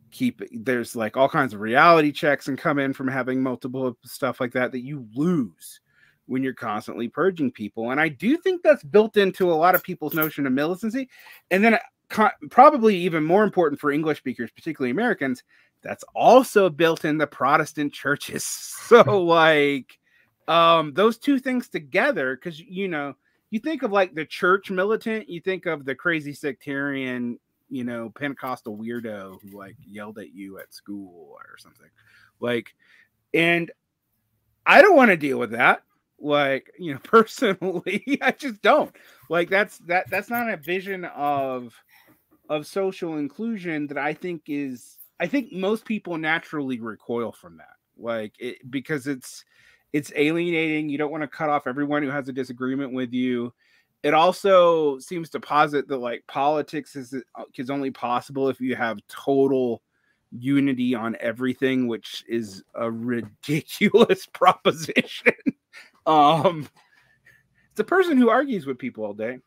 Speaker 1: keep it there's like all kinds of reality checks and come in from having multiple stuff like that that you lose when you're constantly purging people. And i do think that's built into a lot of people's notion of militancy. And then uh, probably even more important for english speakers particularly americans that's also built in the Protestant churches. So like um those two things together cuz you know, you think of like the church militant, you think of the crazy sectarian, you know, Pentecostal weirdo who like yelled at you at school or something. Like and I don't want to deal with that like you know personally i just don't like that's that that's not a vision of of social inclusion that i think is I think most people naturally recoil from that, like it, because it's it's alienating. You don't want to cut off everyone who has a disagreement with you. It also seems to posit that like politics is uh, is only possible if you have total unity on everything, which is a ridiculous proposition. um, it's a person who argues with people all day.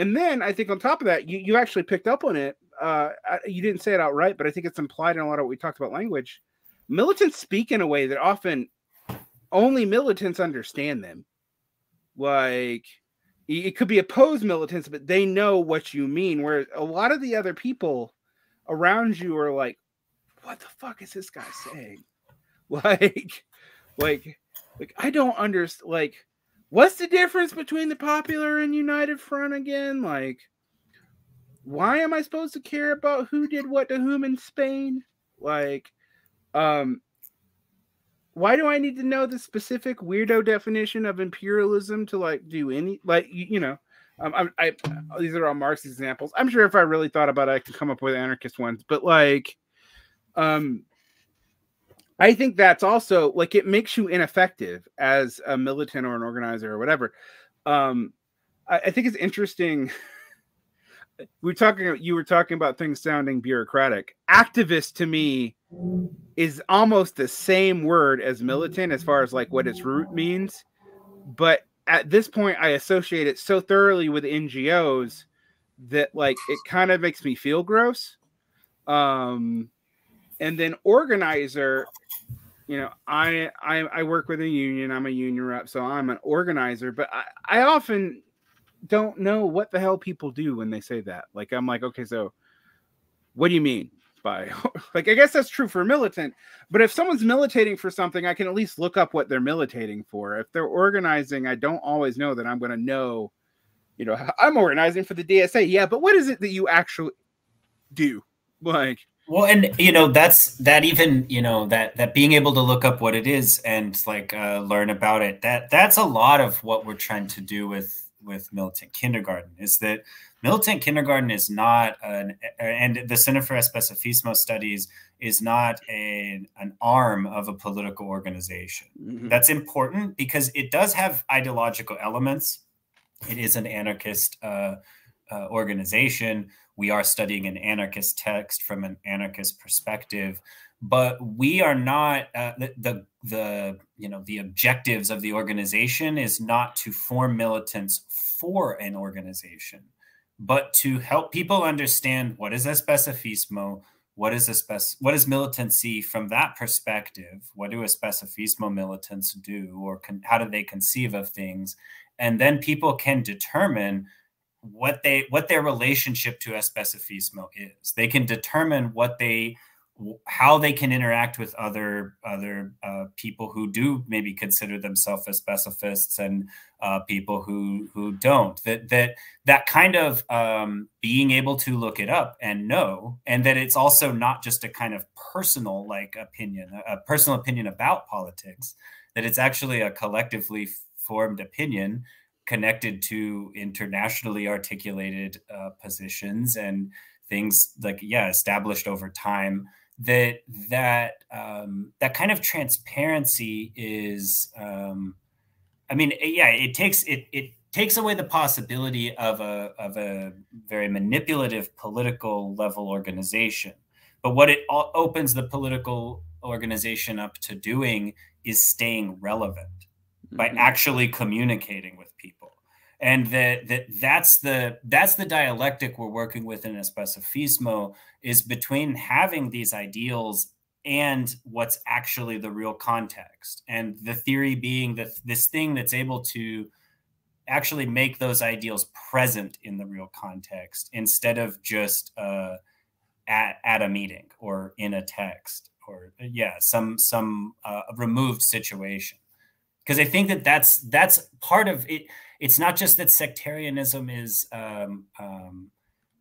Speaker 1: And then I think on top of that, you, you actually picked up on it uh, you didn't say it outright, but I think it's implied in a lot of what we talked about language. Militants speak in a way that often only militants understand them. Like it could be opposed militants, but they know what you mean. Whereas a lot of the other people around you are like, "What the fuck is this guy saying?" Like, like, like I don't understand. Like, what's the difference between the Popular and United Front again? Like, why am I supposed to care about who did what to whom in Spain? Like, um, why do I need to know the specific weirdo definition of imperialism to like do any like you, you know? Um, I, I these are all Marx examples. I'm sure if I really thought about it, I could come up with anarchist ones, but like, um, I think that's also like it makes you ineffective as a militant or an organizer or whatever. Um, I, I think it's interesting. we're talking you were talking about things sounding bureaucratic activist to me is almost the same word as militant as far as like what its root means but at this point i associate it so thoroughly with ngos that like it kind of makes me feel gross um and then organizer you know I, I i work with a union i'm a union rep so i'm an organizer but i i often don't know what the hell people do when they say that. Like I'm like, okay, so what do you mean by like I guess that's true for a militant, but if someone's militating for something, I can at least look up what they're militating for. If they're organizing, I don't always know that I'm going to know, you know, I'm organizing for the DSA. Yeah, but what is it that you actually do? Like
Speaker 2: well, and you know that's that even you know that that being able to look up what it is and like uh, learn about it that that's a lot of what we're trying to do with with militant kindergarten is that militant kindergarten is not an and the center for especifismo studies is not a, an arm of a political organization mm-hmm. that's important because it does have ideological elements it is an anarchist uh, uh, organization we are studying an anarchist text from an anarchist perspective but we are not uh, the, the, the you know the objectives of the organization is not to form militants for an organization but to help people understand what is especifismo what is a spec what is militancy from that perspective what do especifismo militants do or how do they conceive of things and then people can determine what they what their relationship to especifismo is. They can determine what they how they can interact with other other uh, people who do maybe consider themselves as specifists and uh, people who who don't. That that that kind of um, being able to look it up and know and that it's also not just a kind of personal like opinion a personal opinion about politics that it's actually a collectively formed opinion connected to internationally articulated uh, positions and things like yeah established over time that that um, that kind of transparency is um, i mean yeah it takes it it takes away the possibility of a of a very manipulative political level organization but what it opens the political organization up to doing is staying relevant mm-hmm. by actually communicating with people and that that that's the that's the dialectic we're working with in especifismo is between having these ideals and what's actually the real context. And the theory being that this thing that's able to actually make those ideals present in the real context instead of just uh, at, at a meeting or in a text or yeah some some uh, removed situation. Because i think that that's that's part of it it's not just that sectarianism is um, um,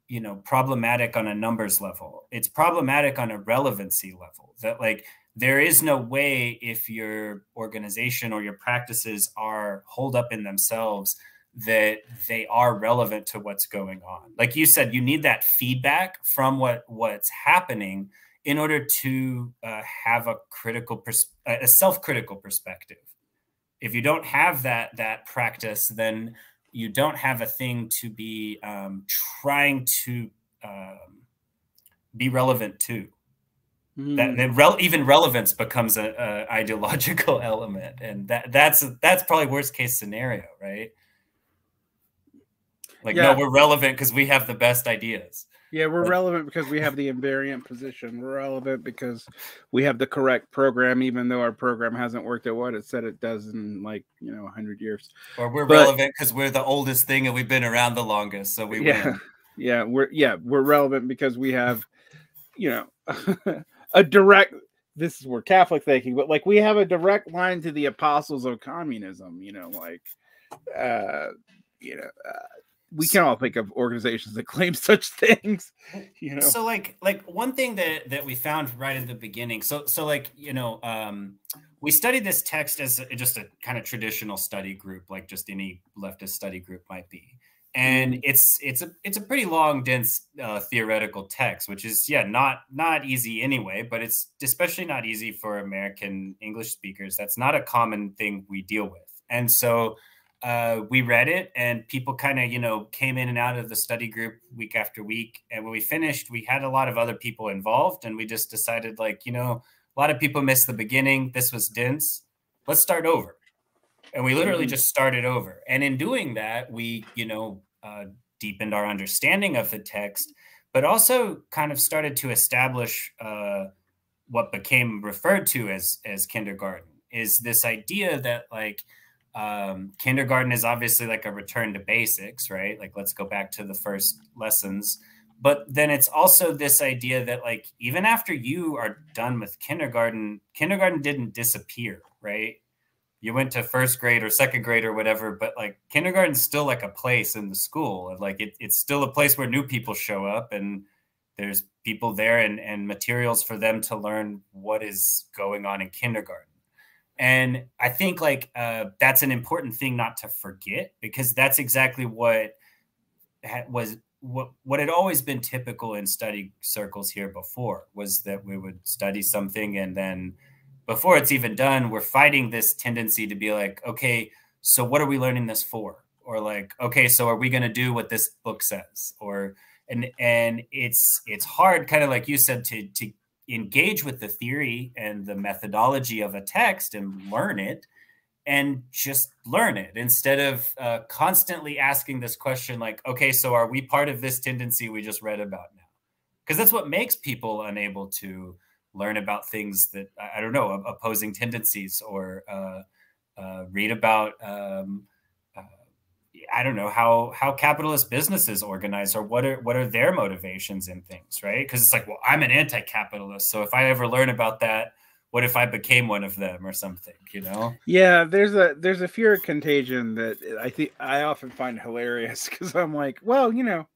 Speaker 2: you know problematic on a numbers level. It's problematic on a relevancy level that like there is no way if your organization or your practices are hold up in themselves that they are relevant to what's going on. Like you said you need that feedback from what what's happening in order to uh, have a critical pers- a self-critical perspective if you don't have that that practice then you don't have a thing to be um, trying to um, be relevant to. Mm. That, that rel- even relevance becomes a, a, ideological element, and that that's that's probably worst case scenario, right? Like, yeah. no, we're relevant because we have the best ideas.
Speaker 1: Yeah, we're relevant because we have the invariant position. We're relevant because we have the correct program, even though our program hasn't worked at what it said it does in like you know hundred years.
Speaker 2: Or we're but, relevant because we're the oldest thing and we've been around the longest, so we
Speaker 1: yeah,
Speaker 2: win.
Speaker 1: Yeah, we're yeah we're relevant because we have, you know, a direct. This is where Catholic thinking, but like we have a direct line to the apostles of communism. You know, like, uh, you know. Uh, we can all think of organizations that claim such things you know?
Speaker 2: So like like one thing that that we found right in the beginning so so like you know um we studied this text as a, just a kind of traditional study group like just any leftist study group might be. And mm-hmm. it's it's a it's a pretty long dense uh, theoretical text which is yeah not not easy anyway but it's especially not easy for american english speakers. That's not a common thing we deal with. And so uh, we read it and people kind of you know came in and out of the study group week after week and when we finished we had a lot of other people involved and we just decided like you know a lot of people missed the beginning this was dense let's start over and we literally mm-hmm. just started over and in doing that we you know uh, deepened our understanding of the text but also kind of started to establish uh, what became referred to as as kindergarten is this idea that like um, kindergarten is obviously like a return to basics, right? Like, let's go back to the first lessons. But then it's also this idea that, like, even after you are done with kindergarten, kindergarten didn't disappear, right? You went to first grade or second grade or whatever, but like kindergarten's still like a place in the school. Like, it, it's still a place where new people show up and there's people there and, and materials for them to learn what is going on in kindergarten and I think like uh, that's an important thing not to forget because that's exactly what was what what had always been typical in study circles here before was that we would study something and then before it's even done we're fighting this tendency to be like okay so what are we learning this for? Or like okay so are we going to do what this book says? Or and and it's it's hard kind of like you said to to engage with the theory and the methodology of a text and learn it and just learn it instead of uh, constantly asking this question like okay so are we part of this tendency we just read about now? Because that's what makes people unable to learn about things that i don't know opposing tendencies or uh, uh, read about um, I don't know how how capitalist businesses organize or what are what are their motivations in things, right? Because it's like, well, I'm an anti-capitalist, so if I ever learn about that, what if I became one of them or something, you know?
Speaker 1: Yeah, there's a there's a fear of contagion that I think I often find hilarious because I'm like, well, you know,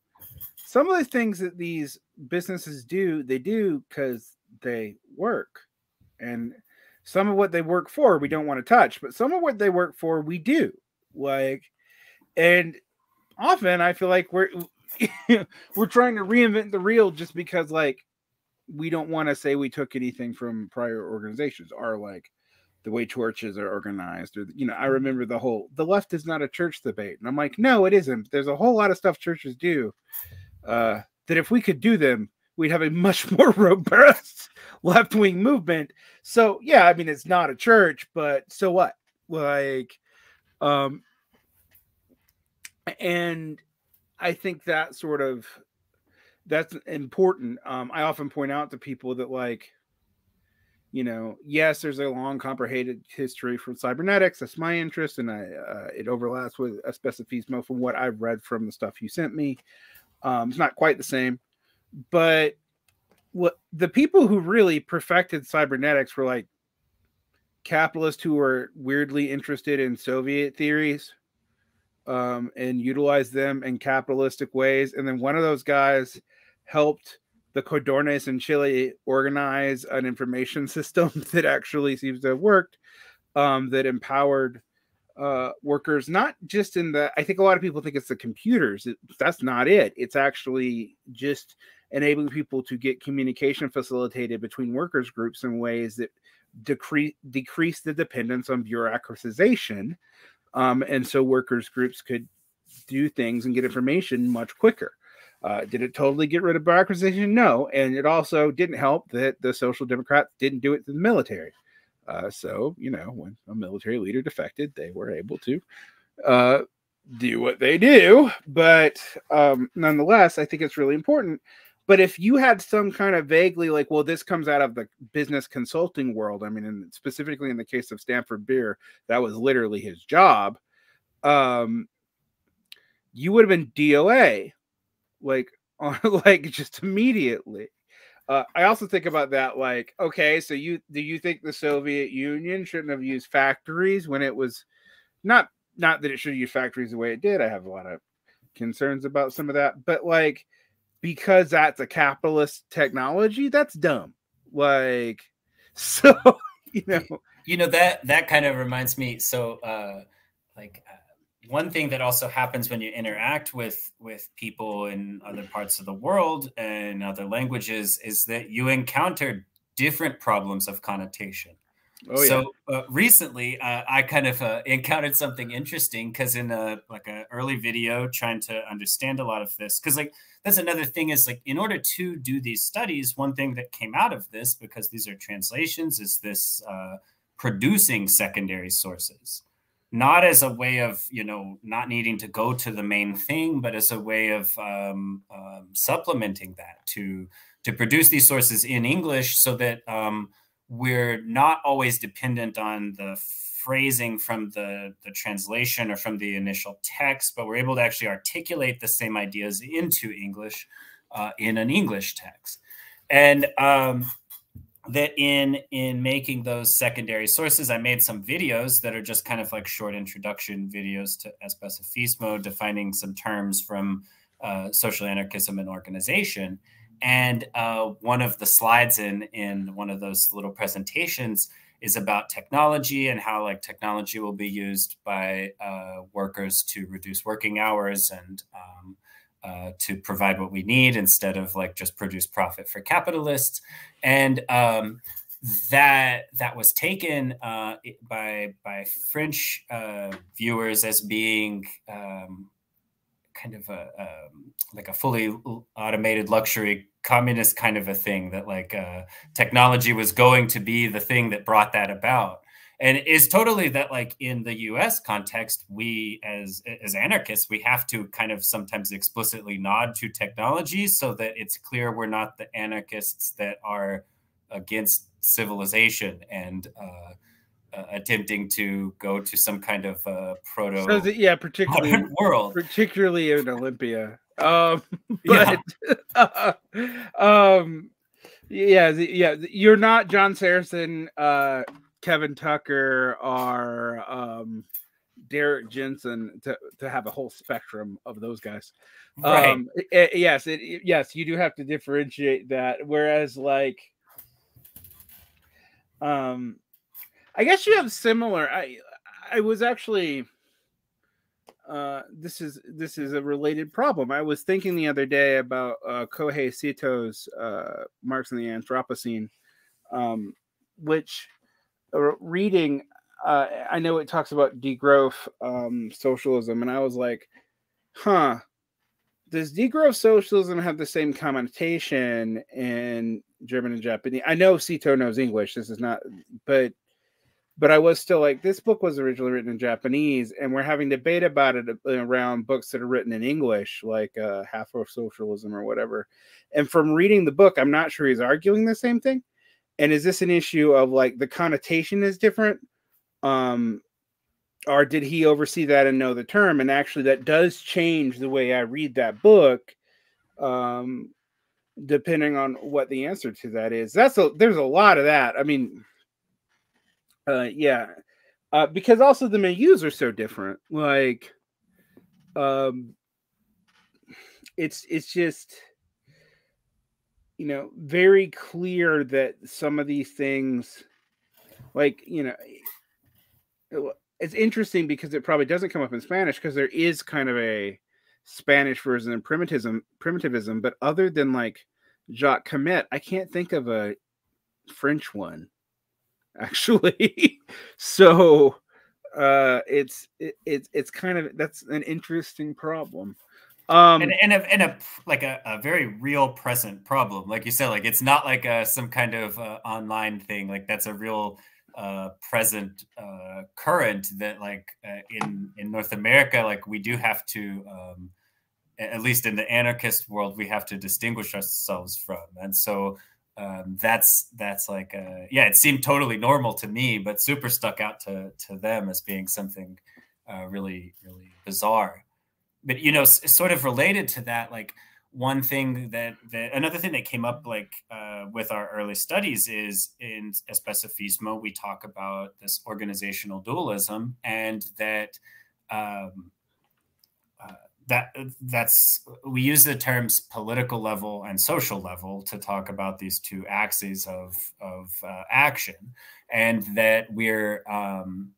Speaker 1: some of the things that these businesses do, they do because they work, and some of what they work for we don't want to touch, but some of what they work for we do, like and often I feel like we're we're trying to reinvent the real just because like we don't want to say we took anything from prior organizations or like the way churches are organized or you know i remember the whole the left is not a church debate and i'm like no it isn't there's a whole lot of stuff churches do uh that if we could do them we'd have a much more robust left wing movement. So yeah, I mean it's not a church, but so what? Like, um, and I think that sort of that's important. Um, I often point out to people that like, you know, yes, there's a long comprehended history from cybernetics. That's my interest, and I uh, it overlaps with a specificismo from what I've read from the stuff you sent me. Um, it's not quite the same, but what the people who really perfected cybernetics were like capitalists who were weirdly interested in Soviet theories um, and utilize them in capitalistic ways. And then one of those guys helped the Codorniz in Chile organize an information system that actually seems to have worked, um, that empowered uh, workers, not just in the, I think a lot of people think it's the computers. It, that's not it. It's actually just enabling people to get communication facilitated between workers groups in ways that decrease decrease the dependence on bureaucratization um, and so workers groups could do things and get information much quicker. Uh, did it totally get rid of bureaucratization? No. And it also didn't help that the social democrats didn't do it to the military. Uh, so you know when a military leader defected they were able to uh, do what they do. But um, nonetheless i think it's really important but if you had some kind of vaguely like, well, this comes out of the business consulting world. I mean, and specifically in the case of Stafford Beer, that was literally his job. Um, you would have been DOA, like, on, like just immediately. Uh, I also think about that, like, okay, so you do you think the Soviet Union shouldn't have used factories when it was not not that it should use factories the way it did? I have a lot of concerns about some of that, but like because that's a capitalist technology, that's dumb. Like, so you know,
Speaker 2: you know that that kind of reminds me. So, uh, like, uh, one thing that also happens when you interact with with people in other parts of the world and other languages is that you encounter different problems of connotation. Oh, yeah. So uh, recently, uh, I kind of uh, encountered something interesting because in a like an early video, trying to understand a lot of this, because like that's another thing is like in order to do these studies, one thing that came out of this because these are translations is this uh, producing secondary sources, not as a way of you know not needing to go to the main thing, but as a way of um, um, supplementing that to to produce these sources in English so that um, we're not always dependent on the phrasing from the, the translation or from the initial text, but we're able to actually articulate the same ideas into English uh, in an English text. And um, that in in making those secondary sources, I made some videos that are just kind of like short introduction videos to Especifismo, defining some terms from uh, social anarchism and organization. And uh, one of the slides in in one of those little presentations is about technology and how like technology will be used by uh, workers to reduce working hours and um, uh, to provide what we need instead of like just produce profit for capitalists. And um, that that was taken uh, by by French uh, viewers as being um, kind of a um, like a fully automated luxury communist kind of a thing that like uh, technology was going to be the thing that brought that about. And is totally that like in the us context we as as anarchists we have to kind of sometimes explicitly nod to technology so that it's clear we're not the anarchists that are against civilization and uh, uh, attempting to go to some kind of uh, proto
Speaker 1: so the, yeah particularly
Speaker 2: world.
Speaker 1: particularly in olympia um but yeah. um yeah yeah you're not john zerzan uh kevin tucker or um Derrick jensen to, to have a whole spectrum of those guys right. um it, yes it, yes you do have to differentiate that whereas like um I guess you have similar. I I was actually uh, this is this is a related problem. I was thinking the other day about uh, Kohei Saito's uh, Marx and the Anthropocene, um, which uh, reading. Uh, I know it talks about degrowth um, socialism, and I was like, "Huh, does degrowth socialism have the same connotation in German and Japanese? I know Sito knows English. This is not, but but I was still like, this book was originally written in Japanese, and we're having debate about it around books that are written in English, like uh, Half-Earth Socialism or whatever. And from reading the book, I'm not sure he's arguing the same thing. And is this an issue of like the connotation is different? Um, or did he oversee that and know the term? And actually, that does change the way I read that book, um, depending on what the answer to that is. That's a there's a lot of that. I mean, uh, yeah, uh, because also the menus are so different. Like, um, it's it's just you know very clear that some of these things, like you know, it's interesting because it probably doesn't come up in Spanish because there is kind of a Spanish version of primitivism, primitivism. But other than like Jacques Camatte, I can't think of a French one actually. so uh it's it, it's it's kind of that's an interesting problem.
Speaker 2: Um and, and a, and a like a, a very real present problem. Like you said like it's not like a, some kind of uh, online thing. Like that's a real uh present uh current that like uh, in in north america like we do have to um at least in the anarchist world we have to distinguish ourselves from. And so um, that's that's like a, yeah it seemed totally normal to me but super stuck out to to them as being something uh, really really bizarre. But you know sort of related to that like one thing that, that another thing that came up like uh, with our early studies is in especifismo we talk about this organizational dualism and that um, that that's we use the terms political level and social level to talk about these two axes of of uh, action. And that we're um,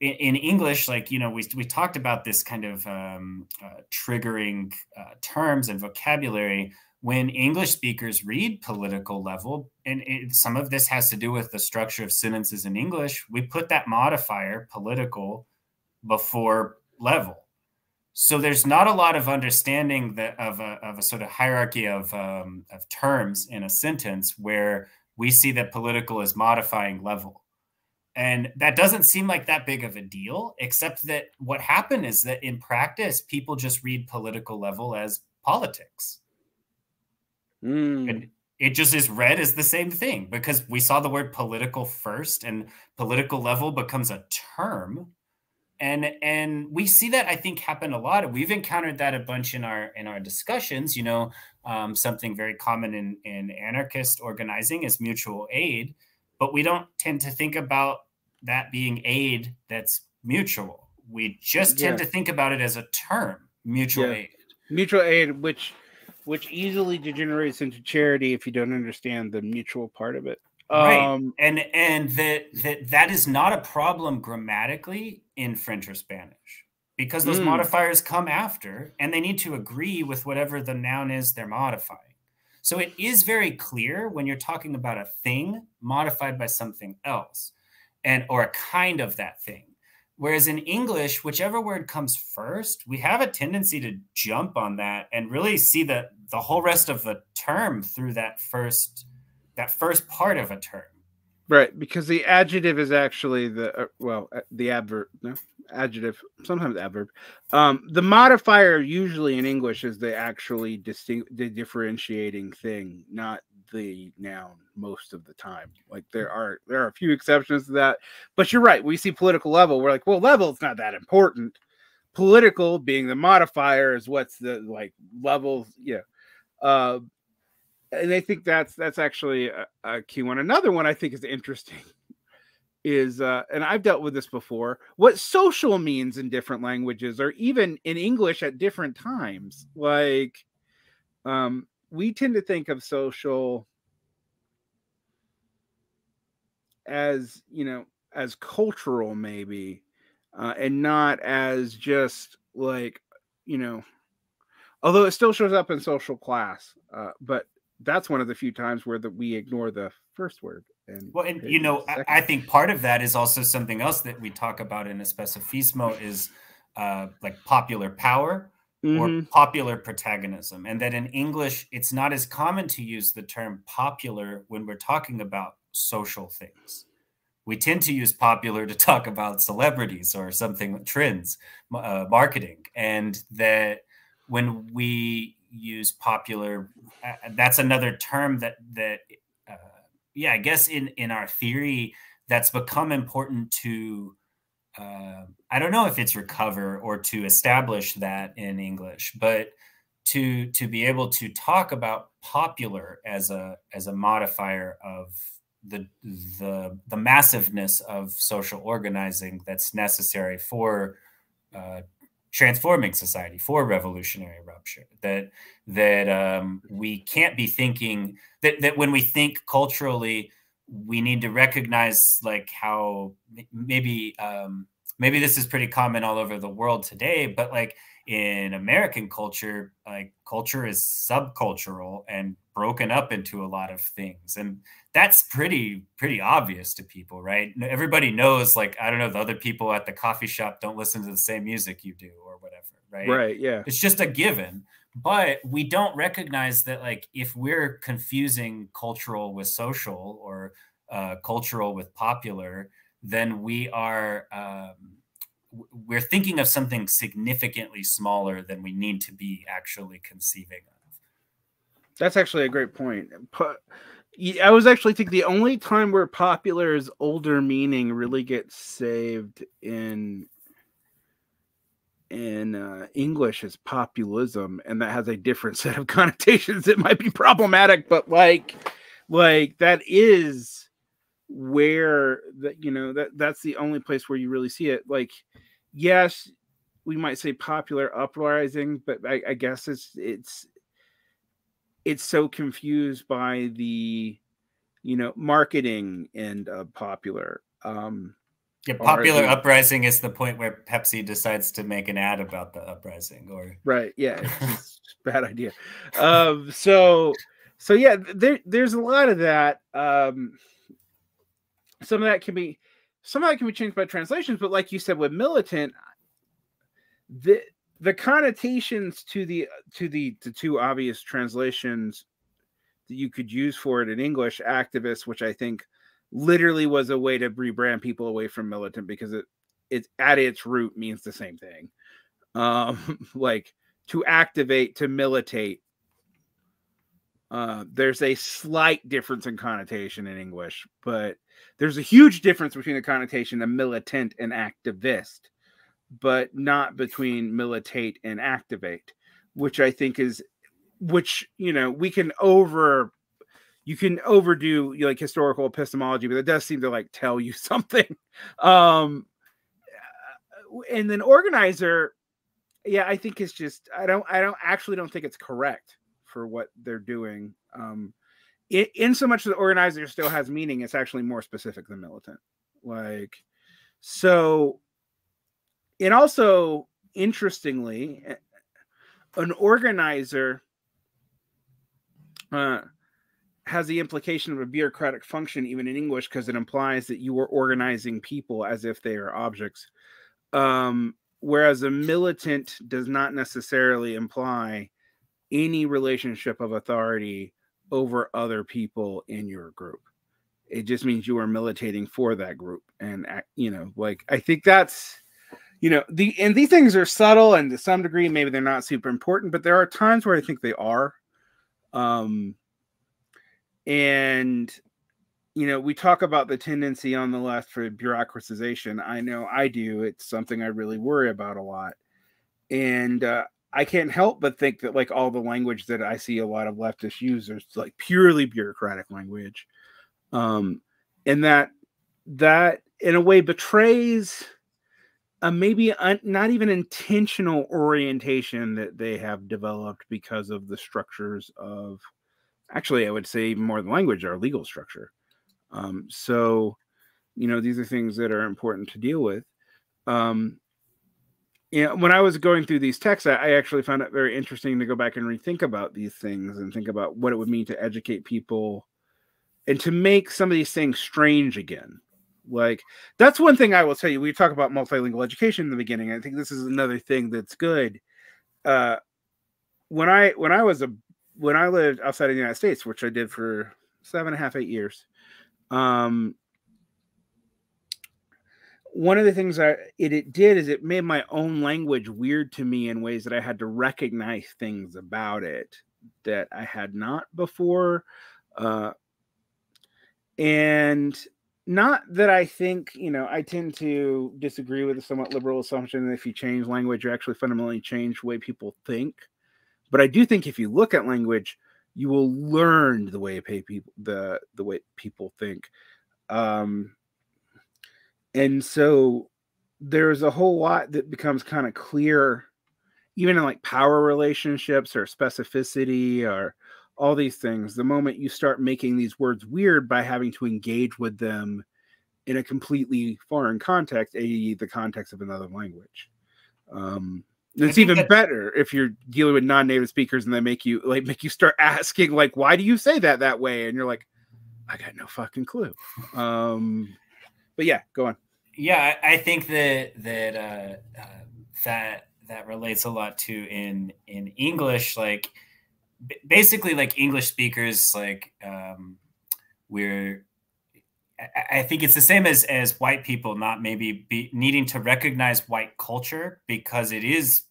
Speaker 2: in, in, english like you know we, we talked about this kind of um, uh, triggering uh, terms and vocabulary. When english speakers read political level and it, some of this has to do with the structure of sentences in english we put that modifier political before level so there's not a lot of understanding that of a, of a sort of hierarchy of, um, of terms in a sentence where we see that political is modifying level. And that doesn't seem like that big of a deal, except that what happened is that in practice, people just read political level as politics. Mm. And it just is read as the same thing because we saw the word political first, and political level becomes a term and and we see that i think happen a lot we've encountered that a bunch in our in our discussions you know um, something very common in in anarchist organizing is mutual aid but we don't tend to think about that being aid that's mutual we just tend yeah. to think about it as a term mutual yeah. aid
Speaker 1: mutual aid which which easily degenerates into charity if you don't understand the mutual part of it
Speaker 2: right. Um, and and that that that is not a problem grammatically in french or spanish because those mm. modifiers come after and they need to agree with whatever the noun is they're modifying. So it is very clear when you're talking about a thing modified by something else and or a kind of that thing. Whereas in english whichever word comes first we have a tendency to jump on that and really see the the whole rest of the term through that first that first part of a term.
Speaker 1: Right, because the adjective is actually the uh, well, uh, the adverb. No, adjective. Sometimes adverb. Um, the modifier usually in English is the actually distinct, the differentiating thing, not the noun most of the time. Like there are there are a few exceptions to that, but you're right. We see political level. We're like, well, level is not that important. Political being the modifier is what's the like levels. Yeah. Uh, and I think that's that's actually a, a, key one. Another one I think is interesting is, uh, and I've dealt with this before, what social means in different languages, or even in English at different times. Like, um, we tend to think of social as you know as cultural maybe, uh, and not as just like you know although it still shows up in social class uh, but that's one of the few times where that we ignore the first word. And
Speaker 2: well, and you know, I, I, think part of that is also something else that we talk about in a Especifismo is uh, like popular power. mm-hmm. or popular protagonism, and that in English it's not as common to use the term popular when we're talking about social things. We tend to use popular to talk about celebrities or something trends, uh, marketing, and that when we use popular, uh, that's another term that that uh, yeah, I guess in in our theory that's become important to uh, I don't know if it's recover or to establish that in English, but to to be able to talk about popular as a as a modifier of the the the massiveness of social organizing that's necessary for uh, transforming society for revolutionary rupture that that um, we can't be thinking that that when we think culturally we need to recognize like how maybe um, maybe this is pretty common all over the world today but like in american culture like culture is subcultural and broken up into a lot of things and that's pretty pretty obvious to people right? Everybody knows like i don't know the other people at the coffee shop don't listen to the same music you do or whatever right?
Speaker 1: Right yeah.
Speaker 2: It's just a given but we don't recognize that like if we're confusing cultural with social or uh, cultural with popular then we are um, we're thinking of something significantly smaller than we need to be actually conceiving of
Speaker 1: that's actually a great point i was actually thinking the only time where popular's older meaning really gets saved in in uh, English is populism, and that has a different set of connotations. It might be problematic, but like, like that is where that you know that that's the only place where you really see it. Like, yes, we might say popular uprising, but I, I guess it's it's it's so confused by the you know marketing end of popular. Um,
Speaker 2: yeah, popular the, uprising is the point where Pepsi decides to make an ad about the uprising, or
Speaker 1: right? Yeah, it's bad idea. Um, so, so yeah, there, there's a lot of that. Um, some of that can be, some of that can be changed by translations, but like you said, with militant, the the connotations to the to the the two obvious translations that you could use for it in English, activist, which I think literally was a way to rebrand people away from militant because it it at its root means the same thing. Um, like to activate, to militate. Uh, there's a slight difference in connotation in English, but there's a huge difference between the connotation of militant and activist, but not between militate and activate, which I think is, which you know we can over you can overdo like historical epistemology, but it does seem to like tell you something. Um, and then organizer, yeah, I think it's just I don't I don't actually don't think it's correct for what they're doing. Um, in, in so much that organizer still has meaning, it's actually more specific than militant. Like, so, and also interestingly, an organizer. Uh, has the implication of a bureaucratic function even in English because it implies that you are organizing people as if they are objects. Um, whereas a militant does not necessarily imply any relationship of authority over other people in your group. It just means you are militating for that group. And, you know, like, I think that's, you know, the, and these things are subtle and to some degree, maybe they're not super important, but there are times where I think they are. Um, and you know, we talk about the tendency on the left for bureaucratization. I know I do. It's something I really worry about a lot. And uh, I can't help but think that, like, all the language that I see a lot of leftists use is like purely bureaucratic language. Um, and that, that in a way betrays a maybe un- not even intentional orientation that they have developed because of the structures of actually, I would say even more than language, our legal structure. Um, so, you know, these are things that are important to deal with. Um, you know, when I was going through these texts, I, I actually found it very interesting to go back and rethink about these things and think about what it would mean to educate people and to make some of these things strange again. Like that's one thing I will tell you. We talk about multilingual education in the beginning. I think this is another thing that's good uh, when I when I was a when I lived outside of the United States, which I did for seven and a half, eight years, um, one of the things I it, it did is it made my own language weird to me in ways that I had to recognize things about it that I had not before. Uh, and not that I think, you know, I tend to disagree with a somewhat liberal assumption that if you change language, you actually fundamentally change the way people think. But I do think if you look at language, you will learn the way people the the way people think. Um, and so there's a whole lot that becomes kind of clear, even in like power relationships or specificity or all these things the moment you start making these words weird by having to engage with them in a completely foreign context i.e the context of another language. Um it's even that, better if you're dealing with non-native speakers and they make you like make you start asking like why do you say that that way? And you're like i got no fucking clue. Um but yeah go on
Speaker 2: yeah i think that that uh, uh that that relates a lot to in in english like basically like English speakers, like um, we're. I think it's the same as as white people not maybe be needing to recognize white culture because it is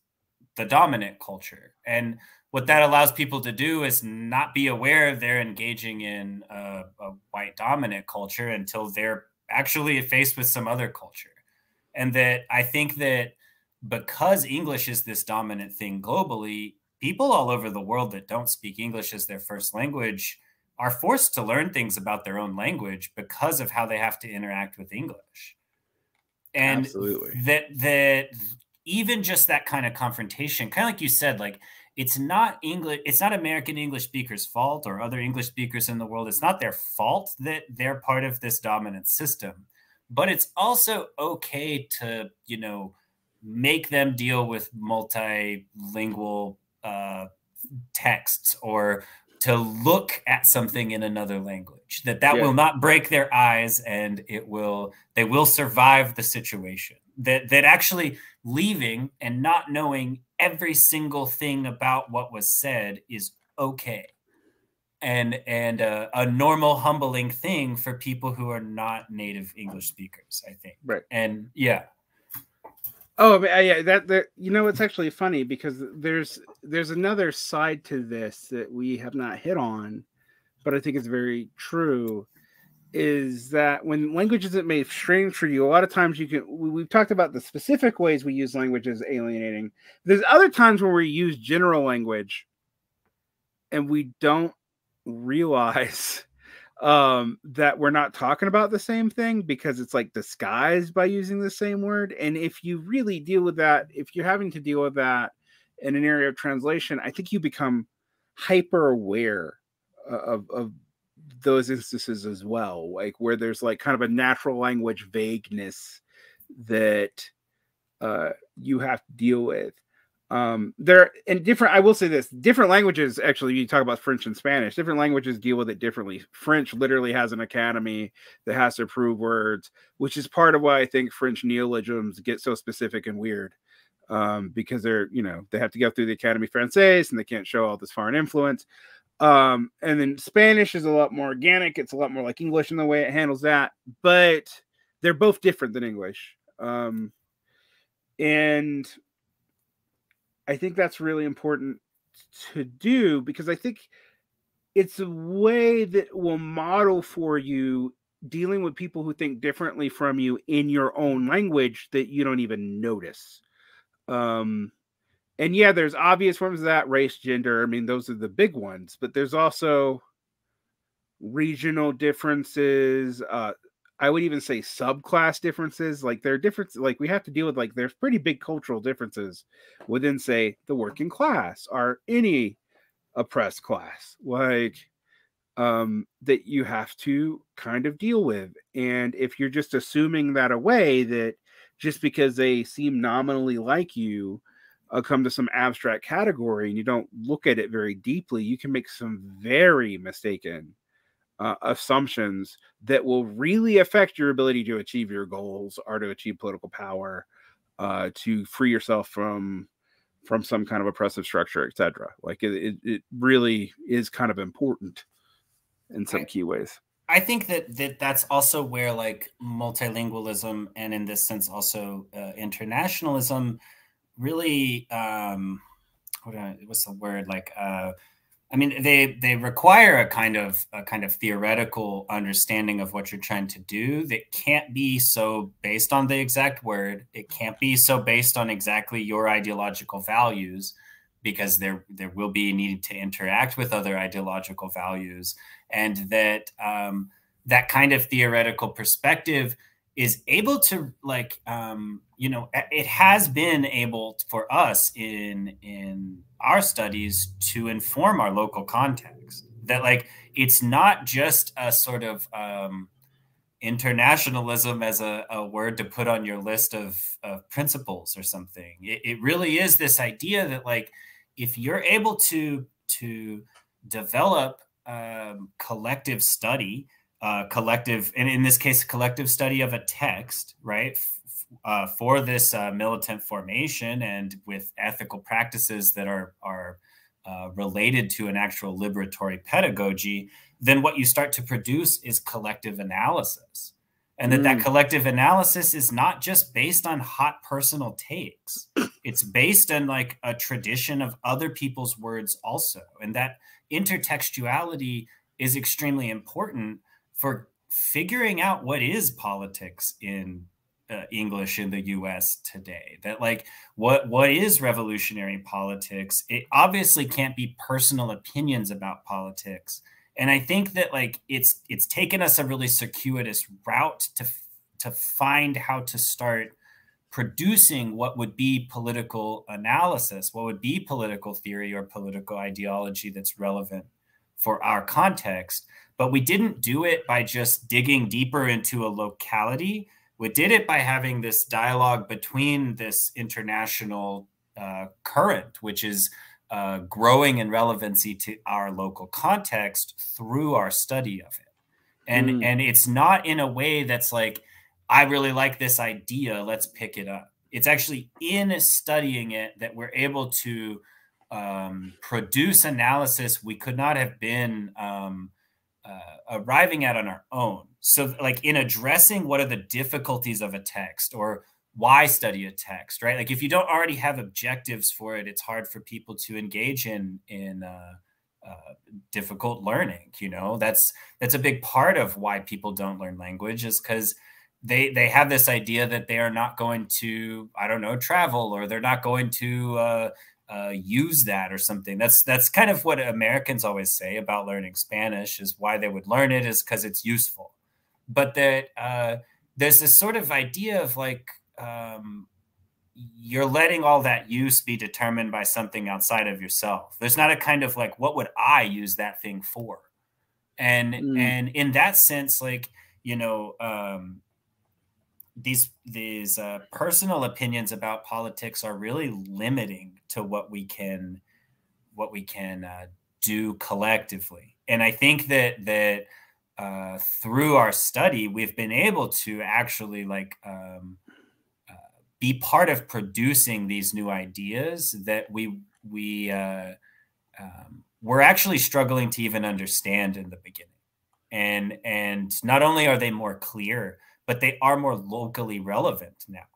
Speaker 2: the dominant culture, and what that allows people to do is not be aware they're engaging in a, a white dominant culture until they're actually faced with some other culture, and that I think that because English is this dominant thing globally, people all over the world that don't speak English as their first language are forced to learn things about their own language because of how they have to interact with English. And Absolutely. that that even just that kind of confrontation, kind of like you said, like it's not English, it's not American English speakers' fault or other English speakers in the world. It's not their fault that they're part of this dominant system. But it's also okay to, you know, make them deal with multilingual uh, texts or to look at something in another language that that yeah. will not break their eyes and it will they will survive the situation that that actually leaving and not knowing every single thing about what was said is okay. And and uh, a normal humbling thing for people who are not native english speakers i think.
Speaker 1: Right.
Speaker 2: And yeah.
Speaker 1: Oh, but, uh, yeah, that, that you know it's actually funny because there's there's another side to this that we have not hit on, but I think it's very true. Is that when language isn't made strange for you, a lot of times you can. We've talked about the specific ways we use language as alienating. There's other times where we use general language, and we don't realize um that we're not talking about the same thing because it's like disguised by using the same word and if you really deal with that if you're having to deal with that in an area of translation i think you become hyper aware of, of those instances as well like where there's like kind of a natural language vagueness that uh you have to deal with. Um there and different i will say this different languages actually you talk about french and spanish different languages deal with it differently. French literally has an academy that has to approve words which is part of why i think french neologisms get so specific and weird um because they're you know they have to go through the academy française and they can't show all this foreign influence um and then spanish is a lot more organic it's a lot more like english in the way it handles that but they're both different than english um and I think that's really important to do because I think it's a way that will model for you dealing with people who think differently from you in your own language that you don't even notice. Um, and yeah, there's obvious forms of that race, gender. I mean, those are the big ones, but there's also regional differences, uh, I would even say subclass differences. Like there are differences, like we have to deal with like there's pretty big cultural differences within, say, the working class or any oppressed class, like um that you have to kind of deal with. And if you're just assuming that away that just because they seem nominally like you, uh, come to some abstract category and you don't look at it very deeply, you can make some very mistaken uh, assumptions that will really affect your ability to achieve your goals or to achieve political power, uh, to free yourself from from some kind of oppressive structure, etc. Like it, it, it, really is kind of important in some I, key ways.
Speaker 2: I think that, that that's also where like multilingualism and in this sense also uh, internationalism really um what I, what's the word like uh I mean, they they require a kind of a kind of theoretical understanding of what you're trying to do that can't be so based on the exact word. It can't be so based on exactly your ideological values, because there there will be need to interact with other ideological values, and that um, that kind of theoretical perspective is able to like um, you know it has been able for us in in our studies to inform our local context. That like it's not just a sort of um, internationalism as a, a, word to put on your list of, of principles or something. It, it really is this idea that like if you're able to to develop um, collective study uh, collective, and in this case, a collective study of a text, right, uh, for this uh, militant formation and with ethical practices that are are uh, related to an actual liberatory pedagogy, then what you start to produce is collective analysis, and that mm. that collective analysis is not just based on hot personal takes; it's based on like a tradition of other people's words also, and that intertextuality is extremely important for figuring out what is politics in uh, English in the U.S. today. That like what what is revolutionary politics? It obviously can't be personal opinions about politics. And I think that like it's it's taken us a really circuitous route to to find how to start producing what would be political analysis, what would be political theory or political ideology that's relevant for our context but we didn't do it by just digging deeper into a locality. We did it by having this dialogue between this international uh, current, which is uh, growing in relevancy to our local context through our study of it. And, mm. and it's not in a way that's like, I really like this idea, let's pick it up. It's actually in studying it that we're able to um, produce analysis we could not have been um, uh, arriving at on our own. So, like in addressing what are the difficulties of a text or why study a text, right? Like if you don't already have objectives for it, it's hard for people to engage in in uh, uh, difficult learning. You know, that's that's a big part of why people don't learn language is because they they have this idea that they are not going to I don't know travel or they're not going to uh, use that or something. That's that's kind of what Americans always say about learning Spanish is why they would learn it is because it's useful. But that uh, there's this sort of idea of like um, you're letting all that use be determined by something outside of yourself. There's not a kind of like what would I use that thing for, and mm. and in that sense, like you know. Um, these these uh, personal opinions about politics are really limiting to what we can what we can uh, do collectively. And i think that that uh, through our study we've been able to actually like um, uh, be part of producing these new ideas that we we uh, um, we're actually struggling to even understand in the beginning. And and not only are they more clear but they are more locally relevant now.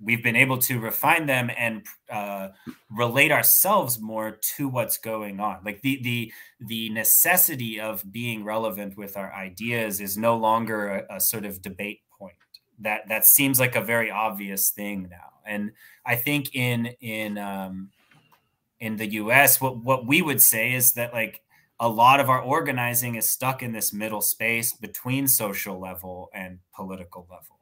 Speaker 2: We've been able to refine them and uh, relate ourselves more to what's going on. Like the the the necessity of being relevant with our ideas is no longer a, a sort of debate point. That that seems like a very obvious thing now. And I think in in um, in the U.S., what what we would say is that like a lot of our organizing is stuck in this middle space between social level and political level.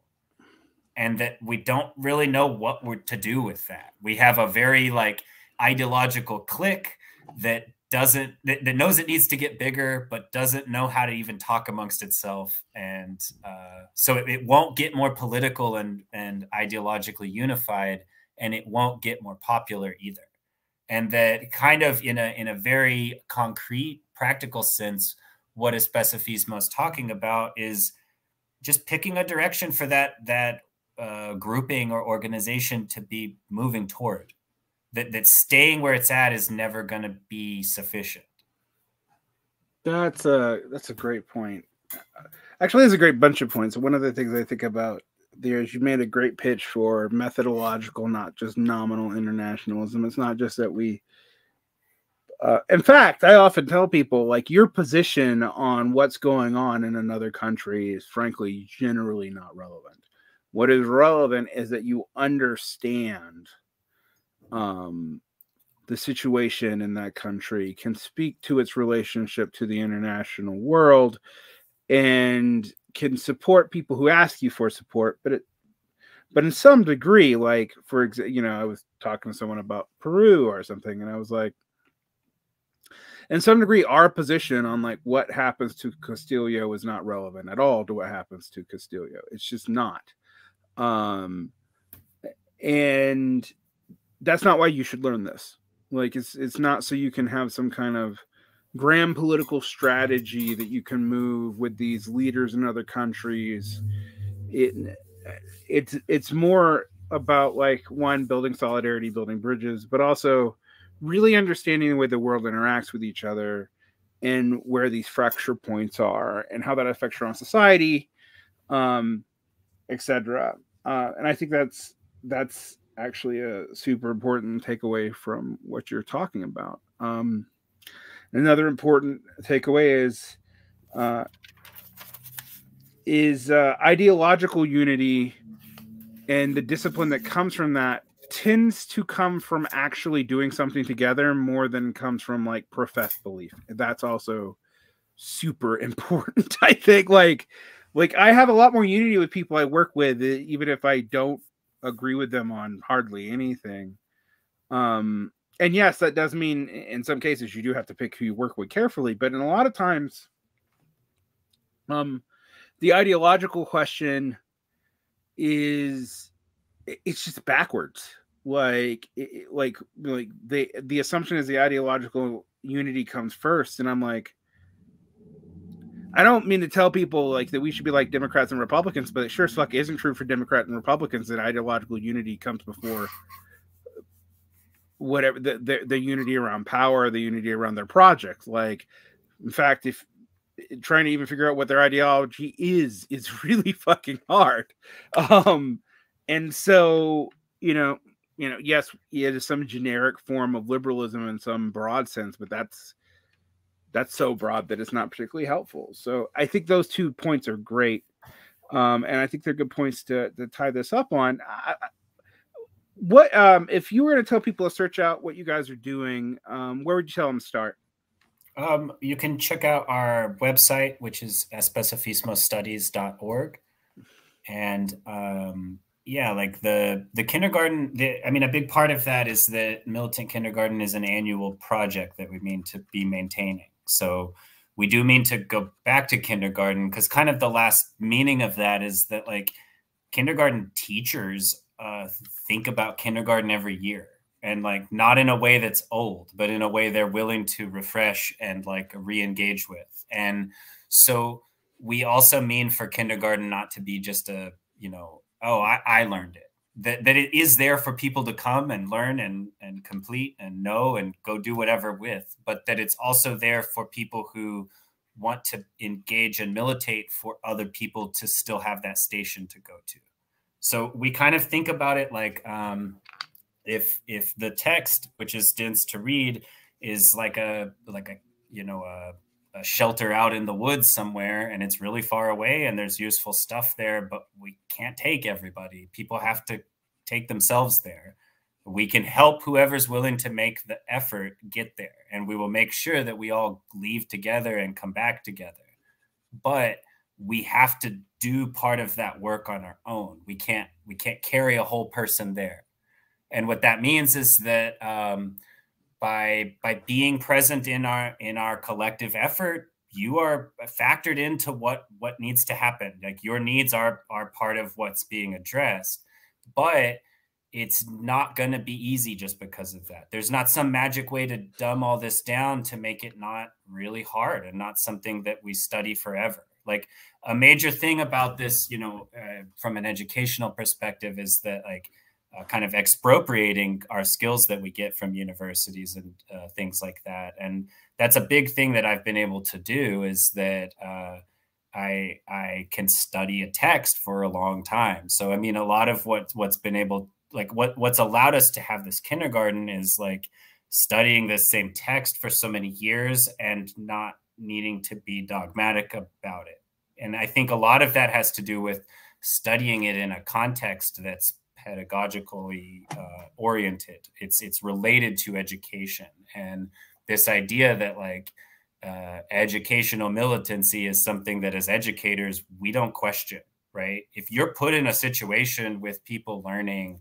Speaker 2: And that we don't really know what we're to do with that. We have a very like ideological clique that doesn't that, that knows it needs to get bigger but doesn't know how to even talk amongst itself. And uh, so it, it won't get more political and and ideologically unified and it won't get more popular either. And that kind of in a in a very concrete practical sense, what Especifismo is talking about is just picking a direction for that that uh, grouping or organization to be moving toward. that that staying where it's at is never going to be sufficient.
Speaker 1: That's a that's a great point. Actually, there's a great bunch of points. One of the things I think about there is you made a great pitch for methodological, not just nominal internationalism. It's not just that we. Uh, in fact, I often tell people like your position on what's going on in another country is frankly generally not relevant. What is relevant is that you understand um, the situation in that country, can speak to its relationship to the international world, and can support people who ask you for support. But it, but in some degree, like for example, you know, I was talking to someone about Peru or something, and I was like, in some degree, our position on like what happens to Castillo is not relevant at all to what happens to Castillo. It's just not. Um, and that's not why you should learn this. Like it's it's not so you can have some kind of grand political strategy that you can move with these leaders in other countries. It it's it's more about like one building solidarity, building bridges, but also really understanding the way the world interacts with each other and where these fracture points are and how that affects your own society, um, etc. Uh, and I think that's that's actually a super important takeaway from what you're talking about. Um, another important takeaway is uh, is uh, ideological unity and the discipline that comes from that tends to come from actually doing something together more than comes from like professed belief. That's also super important. I think like like I have a lot more unity with people I work with, even if I don't agree with them on hardly anything. Um, and yes, that does mean in some cases you do have to pick who you work with carefully, but in a lot of times, um, the ideological question is it's just backwards. Like, like, like the the assumption is the ideological unity comes first, and I'm like, I don't mean to tell people like that we should be like Democrats and Republicans, but it sure as fuck isn't true for Democrats and Republicans that ideological unity comes before whatever the, the, the unity around power, the unity around their project. Like, in fact, if trying to even figure out what their ideology is is really fucking hard. Um, and so you know, you know, yes, it is some generic form of liberalism in some broad sense, but that's that's so broad that it's not particularly helpful. So I think those two points are great. Um, and I think they're good points to, to tie this up on. I, what um, if you were to tell people to search out what you guys are doing? Um, where would you tell them to start?
Speaker 2: Um, you can check out our website, which is especifismostudies.org. And um, yeah, like the the kindergarten. The, I mean, a big part of that is that militant kindergarten is an annual project that we mean to be maintaining. So we do mean to go back to kindergarten because kind of the last meaning of that is that like kindergarten teachers uh, think about kindergarten every year and like not in a way that's old, but in a way they're willing to refresh and like re-engage with. And so we also mean for kindergarten not to be just a, you know, oh, I, I learned it that, that it is there for people to come and learn and, and complete and know and go do whatever with, but that it's also there for people who want to engage and militate for other people to still have that station to go to. So we kind of think about it like um, if if the text, which is dense to read, is like a like a you know a a shelter out in the woods somewhere and it's really far away and there's useful stuff there, but we can't take everybody. People have to take themselves there. We can help whoever's willing to make the effort get there. And we will make sure that we all leave together and come back together. But we have to do part of that work on our own. We can't we can't carry a whole person there. And what that means is that um, by by being present in our in our collective effort you are factored into what what needs to happen. Like your needs are are part of what's being addressed but it's not going to be easy just because of that. There's not some magic way to dumb all this down to make it not really hard and not something that we study forever. Like a major thing about this you know uh, from an educational perspective is that like uh, kind of expropriating our skills that we get from universities and uh, things like that. And that's a big thing that I've been able to do is that uh, I I can study a text for a long time. So I mean, a lot of what what's been able like what what's allowed us to have this kindergarten is like studying the same text for so many years and not needing to be dogmatic about it. And I think a lot of that has to do with studying it in a context that's pedagogically uh, oriented. It's it's related to education and this idea that like uh, educational militancy is something that as educators we don't question. Right? If you're put in a situation with people learning,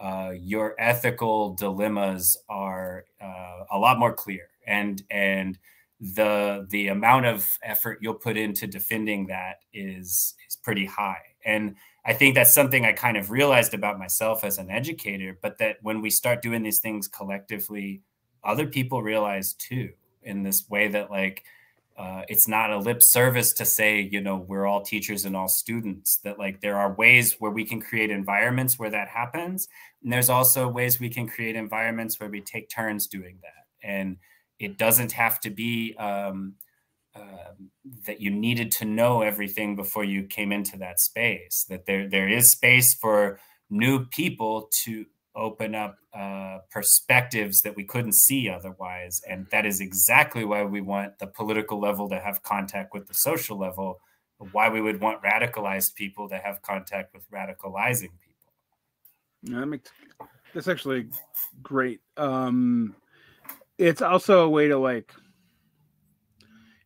Speaker 2: uh, your ethical dilemmas are uh, a lot more clear, and and the the amount of effort you'll put into defending that is is pretty high and I think that's something I kind of realized about myself as an educator, but that when we start doing these things collectively, other people realize too, in this way that like uh, it's not a lip service to say, you know, we're all teachers and all students, that like there are ways where we can create environments where that happens. And there's also ways we can create environments where we take turns doing that. And it doesn't have to be um, um, that you needed to know everything before you came into that space. That there there is space for new people to open up uh, perspectives that we couldn't see otherwise, and that is exactly why we want the political level to have contact with the social level. Why we would want radicalized people to have contact with radicalizing people.
Speaker 1: Yeah, that makes that's actually great. Um, it's also a way to like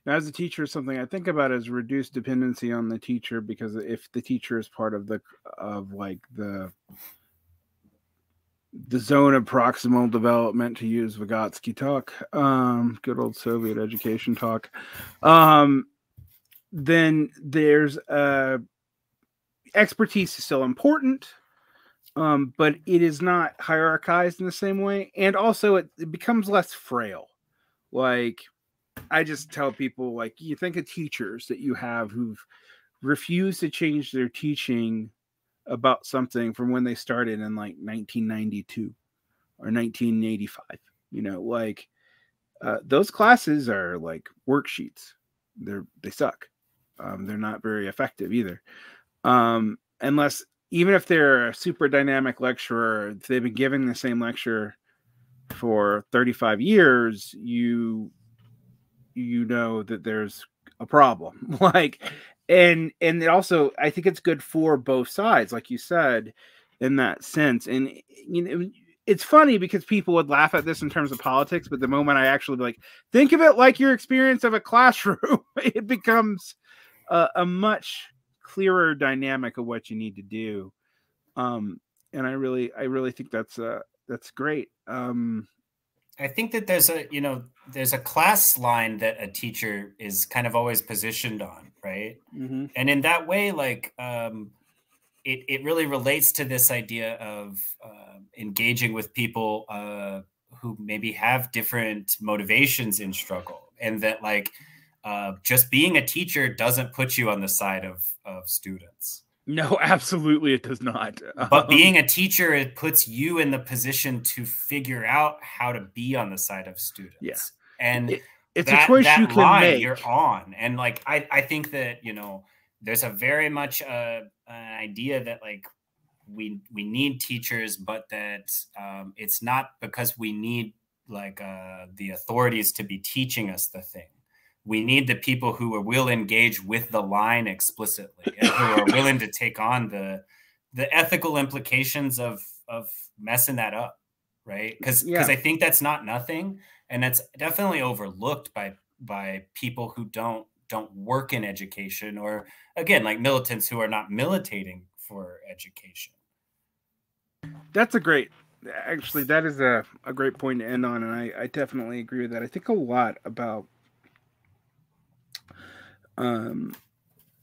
Speaker 1: as a teacher something i think about is reduced dependency on the teacher because if the teacher is part of the of like the the zone of proximal development to use vygotsky talk um good old soviet education talk um then there's uh expertise is still important um but it is not hierarchized in the same way and also it, it becomes less frail. Like I just tell people like you think of teachers that you have who've refused to change their teaching about something from when they started in like 1992 or 1985. You know, like uh, those classes are like worksheets. They're they suck. Um, they're not very effective either. Um, unless even if they're a super dynamic lecturer, if they've been giving the same lecture for 35 years, you you know that there's a problem like and and it also i think it's good for both sides like you said in that sense and you know it's funny because people would laugh at this in terms of politics but the moment i actually like think of it like your experience of a classroom it becomes a, a much clearer dynamic of what you need to do um and i really i really think that's uh that's great um
Speaker 2: I think that there's a you know there's a class line that a teacher is kind of always positioned on, right? Mm-hmm. And in that way, like um, it it really relates to this idea of uh, engaging with people uh, who maybe have different motivations in struggle, and that like uh, just being a teacher doesn't put you on the side of of students.
Speaker 1: No, absolutely, it does not.
Speaker 2: But being a teacher, it puts you in the position to figure out how to be on the side of students.
Speaker 1: Yeah,
Speaker 2: and
Speaker 1: it, it's that, a choice you can make.
Speaker 2: You're on, and like I, I think that you know, there's a very much uh, an idea that like we we need teachers, but that um, it's not because we need like uh, the authorities to be teaching us the thing we need the people who will engage with the line explicitly and who are willing to take on the the ethical implications of of messing that up right? Because because yeah. i think that's not nothing and that's definitely overlooked by by people who don't don't work in education or again like militants who are not militating for education.
Speaker 1: That's a great actually that is a, a great point to end on and I, I definitely agree with that. I think a lot about um,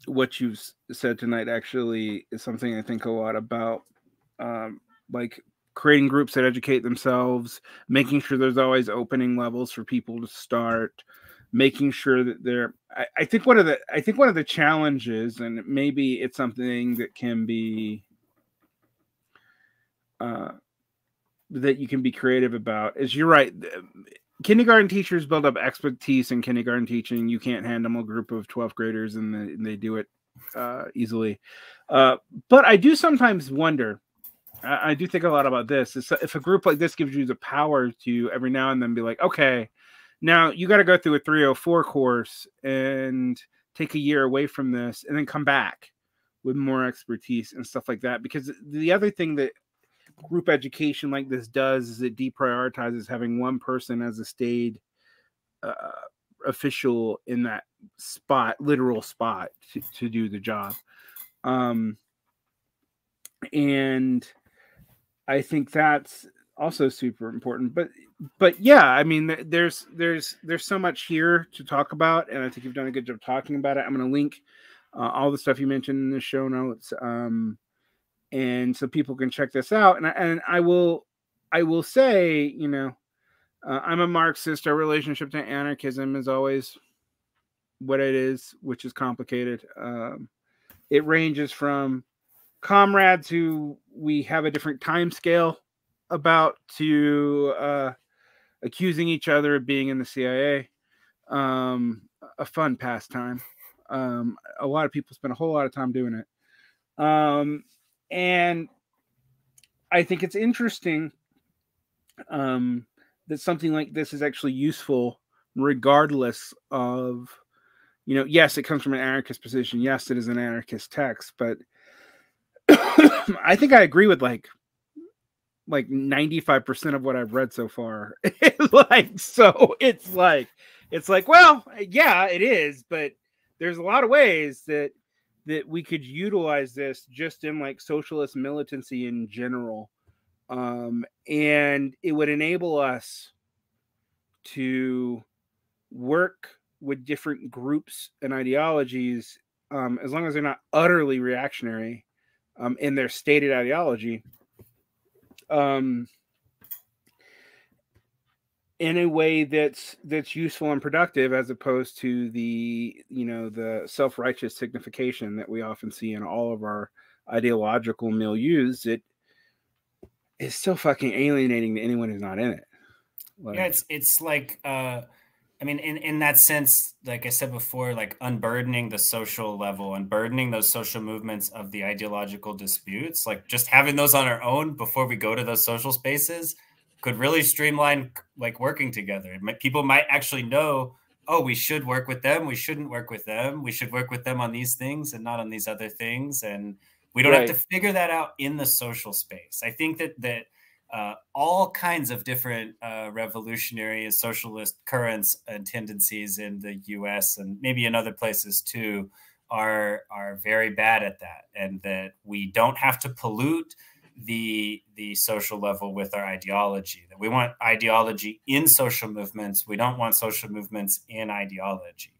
Speaker 1: what you've said tonight actually is something I think a lot about, um, like creating groups that educate themselves, making sure there's always opening levels for people to start, making sure that they're. I, I think one of the I think one of the challenges, and maybe it's something that can be uh, that you can be creative about. Is you're right. Kindergarten teachers build up expertise in kindergarten teaching. You can't hand them a group of 12th graders and they, and they do it uh, easily. Uh, but I do sometimes wonder. I, I do think a lot about this. Is if a group like this gives you the power to every now and then be like, okay, now you got to go through a 304 course and take a year away from this and then come back with more expertise and stuff like that. Because the other thing that group education like this does is it deprioritizes having one person as a staid uh, official in that spot, literal spot to, to do the job. Um, and I think that's also super important. But but yeah, I mean, there's there's there's so much here to talk about, and I think you've done a good job talking about it. I'm going to link uh, all the stuff you mentioned in the show notes. Um, and so people can check this out. And I, and I will I will say, you know, uh, I'm a Marxist. Our relationship to anarchism is always what it is, which is complicated. Um, it ranges from comrades who we have a different time scale about to uh, accusing each other of being in the CIA. Um, a fun pastime. Um, a lot of people spend a whole lot of time doing it. Um, and I think it's interesting um, that something like this is actually useful, regardless of, you know, yes, it comes from an anarchist position. Yes, it is an anarchist text, but I think I agree with like like 95% of what I've read so far. like so it's like it's like well, yeah, it is, but there's a lot of ways that that we could utilize this just in like socialist militancy in general um, and it would enable us to work with different groups and ideologies um, as long as they're not utterly reactionary um, in their stated ideology um, in a way that's that's useful and productive as opposed to the you know the self-righteous signification that we often see in all of our ideological milieus it is so fucking alienating to anyone who's not in it.
Speaker 2: Like, yeah it's it's like uh i mean in in that sense like i said before like unburdening the social level unburdening those social movements of the ideological disputes like just having those on our own before we go to those social spaces could really streamline like working together. People might actually know, oh, we should work with them. We shouldn't work with them. We should work with them on these things and not on these other things. And we don't right. have to figure that out in the social space. I think that that uh, all kinds of different uh, revolutionary and socialist currents and tendencies in the U.S. and maybe in other places too are are very bad at that, and that we don't have to pollute the the social level with our ideology that we want ideology in social movements. We don't want social movements in ideology.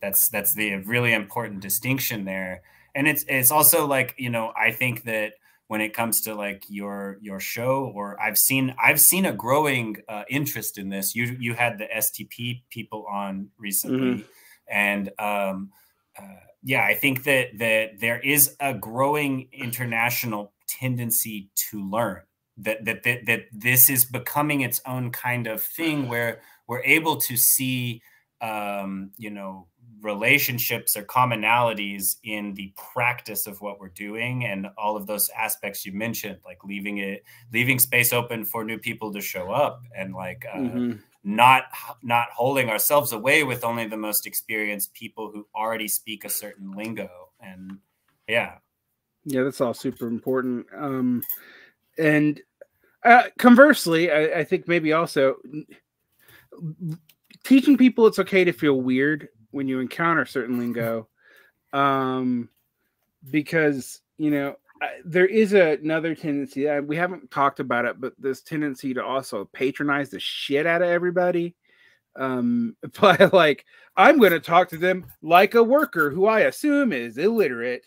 Speaker 2: That's that's the really important distinction there. And it's it's also like you know i think that when it comes to like your your show or i've seen i've seen a growing uh, interest in this. You you had the stp people on recently. Mm-hmm. and um uh, yeah i think that that there is a growing international tendency to learn that that that, that this is becoming its own kind of thing where we're able to see um, you know relationships or commonalities in the practice of what we're doing and all of those aspects you mentioned like leaving it leaving space open for new people to show up and like uh, mm-hmm. not not holding ourselves away with only the most experienced people who already speak a certain lingo. And yeah
Speaker 1: yeah, that's all super important. Um, and uh, conversely, I, I think maybe also teaching people it's okay to feel weird when you encounter certain lingo, um, because you know there is a, another tendency. That we haven't talked about it, but this tendency to also patronize the shit out of everybody. Um, but like, I'm going to talk to them like a worker who I assume is illiterate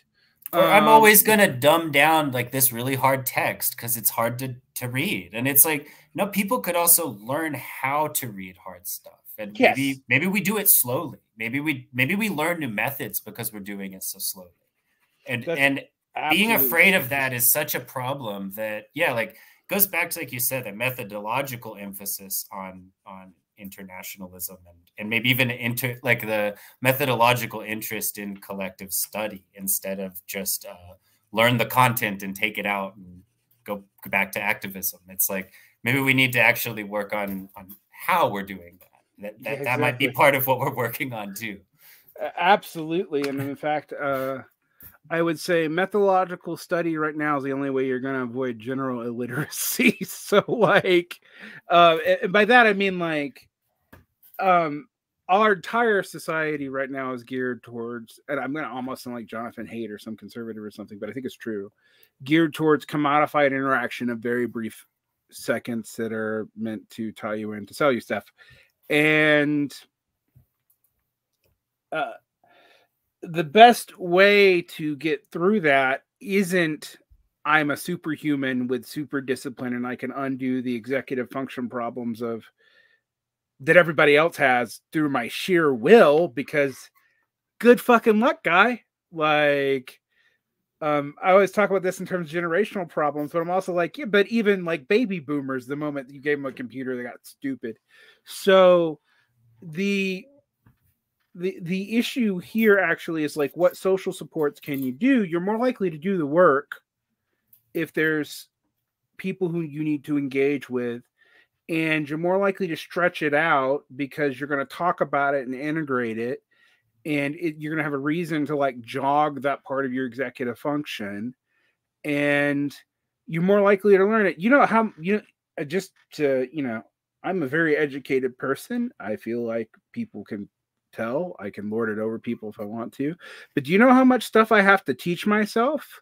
Speaker 2: or I'm um, always gonna dumb down like this really hard text because it's hard to to read, and it's like no, people could also learn how to read hard stuff, and yes. maybe maybe we do it slowly. Maybe we maybe we learn new methods because we're doing it so slowly, and That's... and being afraid of that is such a problem that yeah like goes back to like you said that methodological emphasis on on internationalism and and maybe even into like the methodological interest in collective study instead of just uh, learn the content and take it out and go, go back to activism. It's like maybe we need to actually work on on how we're doing that. That that, exactly. that might be part of what we're working on too.
Speaker 1: Absolutely. And in fact uh I would say methodological study right now is the only way you're going to avoid general illiteracy. so, like, uh, and by that I mean like, um, our entire society right now is geared towards, and I'm going to almost sound like Jonathan Haidt or some conservative or something, but I think it's true, geared towards commodified interaction of very brief seconds that are meant to tie you in to sell you stuff, and uh, the best way to get through that isn't I'm a superhuman with super discipline and I can undo the executive function problems of that everybody else has through my sheer will because good fucking luck, guy. Like, um, I always talk about this in terms of generational problems, but I'm also like, yeah, but even like baby boomers, the moment you gave them a computer, they got stupid. So the the the issue here actually is like what social supports can you do? You're more likely to do the work if there's people who you need to engage with and you're more likely to stretch it out because you're going to talk about it and integrate it and it, you're going to have a reason to like jog that part of your executive function and you're more likely to learn it. You know how you know just to you know i'm a very educated person. I feel like people can tell. I can lord it over people if I want to. But do you know how much stuff I have to teach myself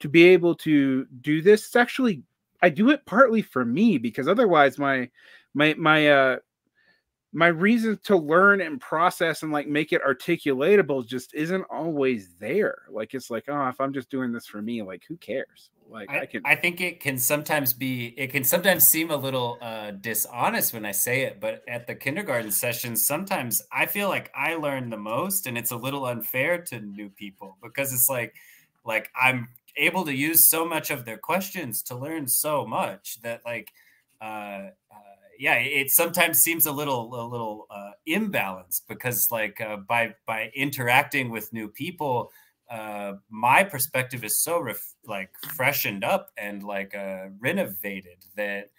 Speaker 1: to be able to do this? It's actually I do it partly for me because otherwise my my my uh my reason to learn and process and like make it articulatable just isn't always there. Like it's like, oh, if I'm just doing this for me, like who cares? Like
Speaker 2: I,
Speaker 1: I can
Speaker 2: I think it can sometimes be it can sometimes seem a little uh dishonest when I say it, but at the kindergarten sessions, sometimes I feel like I learn the most and it's a little unfair to new people because it's like like I'm able to use so much of their questions to learn so much that like uh, uh yeah, it sometimes seems a little a little uh, imbalanced because like uh, by by interacting with new people, uh, my perspective is so like freshened up and like uh, renovated that.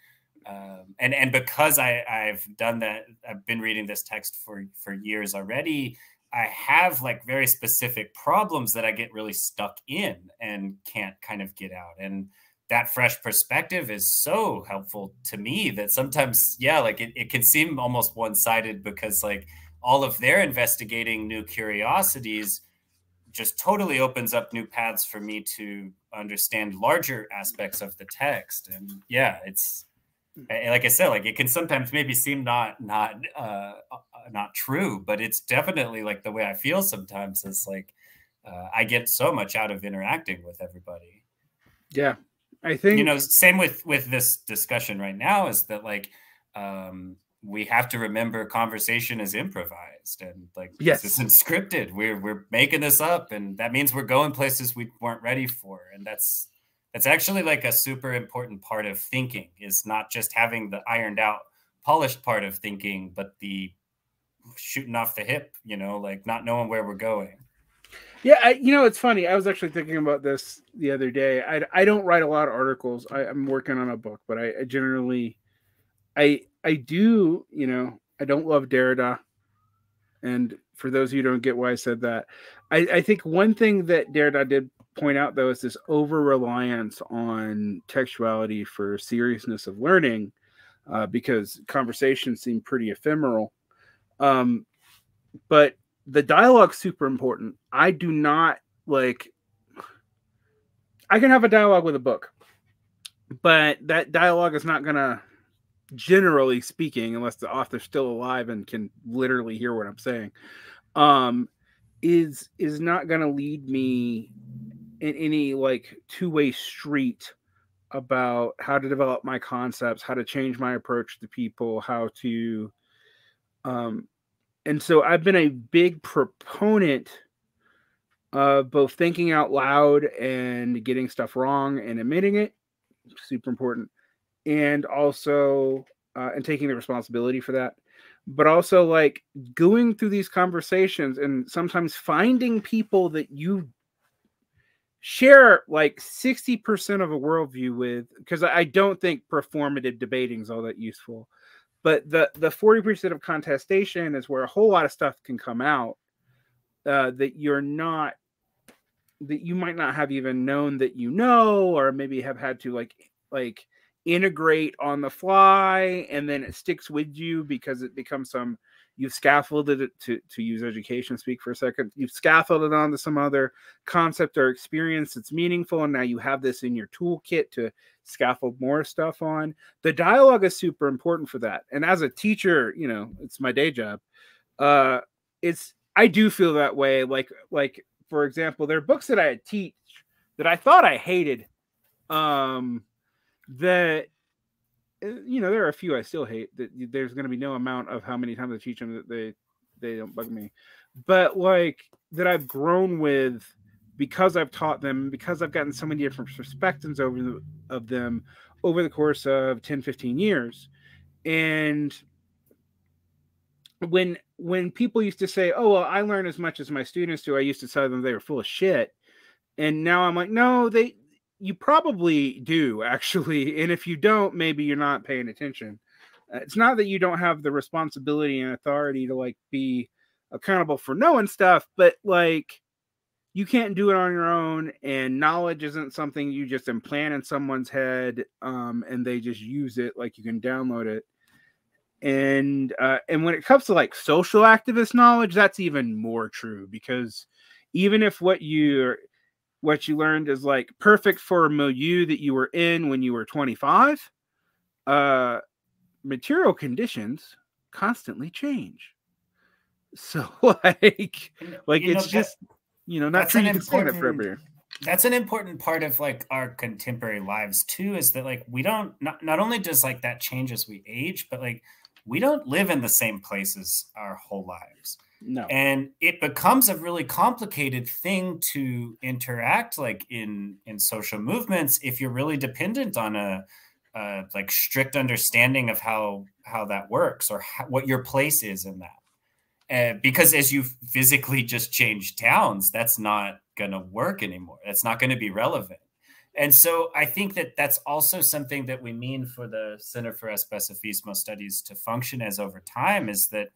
Speaker 2: Um, and and because I I've done that, I've been reading this text for for years already. I have like very specific problems that I get really stuck in and can't kind of get out. And that fresh perspective is so helpful to me that sometimes yeah like it, it can seem almost one-sided because like all of their investigating new curiosities just totally opens up new paths for me to understand larger aspects of the text. And yeah it's like i said like it can sometimes maybe seem not not uh, uh not true but it's definitely like the way i feel sometimes is like uh, i get so much out of interacting with everybody.
Speaker 1: Yeah I think
Speaker 2: you know, same with with this discussion right now is that like um we have to remember conversation is improvised and like
Speaker 1: yes.
Speaker 2: this isn't scripted. We're we're making this up and that means we're going places we weren't ready for. And that's that's actually like a super important part of thinking is not just having the ironed out polished part of thinking, but the shooting off the hip, you know, like not knowing where we're going.
Speaker 1: Yeah, I, you know, it's funny. I was actually thinking about this the other day. I, I don't write a lot of articles. I, am working on a book, but I, I, generally, I I do. You know, I don't love Derrida, and for those of you who don't get why I said that, I, I think one thing that Derrida did point out though is this over reliance on textuality for seriousness of learning, uh, because conversations seem pretty ephemeral. Um, but the dialogue's super important. I do not like I can have a dialogue with a book, but that dialogue is not gonna generally speaking, unless the author's still alive and can literally hear what I'm saying, um, is is not gonna lead me in any like two-way street about how to develop my concepts, how to change my approach to people, how to um and so I've been a big proponent of both thinking out loud and getting stuff wrong and admitting it, super important, and also uh, and taking the responsibility for that. But also like going through these conversations and sometimes finding people that you share like 60% of a worldview with because I don't think performative debating is all that useful. But the the 40% of contestation is where a whole lot of stuff can come out uh, that you're not that you might not have even known that you know or maybe have had to like like integrate on the fly and then it sticks with you because it becomes some you've scaffolded it to, to use education speak for a second. You've scaffolded onto some other concept or experience that's meaningful and now you have this in your toolkit to scaffold more stuff on. The dialogue is super important for that. And as a teacher you know it's my day job. Uh it's i do feel that way. Like like for example there are books that i teach that i thought i hated um that Eh, you know there are a few I still hate. That there's going to be no amount of how many times I teach them that they they don't bug me, but like that I've grown with because I've taught them because I've gotten so many different perspectives over the, of them over the course of 10 15 years. And when when people used to say oh well i learn as much as my students do. I used to tell them they were full of shit. And now i'm like no they you probably do actually and if you don't maybe you're not paying attention. Uh, it's not that you don't have the responsibility and authority to like be accountable for knowing stuff but like you can't do it on your own and knowledge isn't something you just implant in someone's head um, and they just use it like you can download it. And uh, and when it comes to like social activist knowledge that's even more true because even if what you're what you learned is like perfect for a milieu that you were in when you were 25 uh material conditions constantly change. So like like you it's know, just that, you know not you can stand it forever
Speaker 2: that's an important part of like our contemporary lives too is that like we don't not, not only does like that change as we age but like we don't live in the same places our whole lives
Speaker 1: no.
Speaker 2: And it becomes a really complicated thing to interact like in in social movements if you're really dependent on a like strict understanding of how how that works or how, what your place is in that. Uh, because as you physically just change towns, that's not going to work anymore. That's not going to be relevant. And so I think that that's also something that we mean for the Center for Especifismo Studies to function as over time is that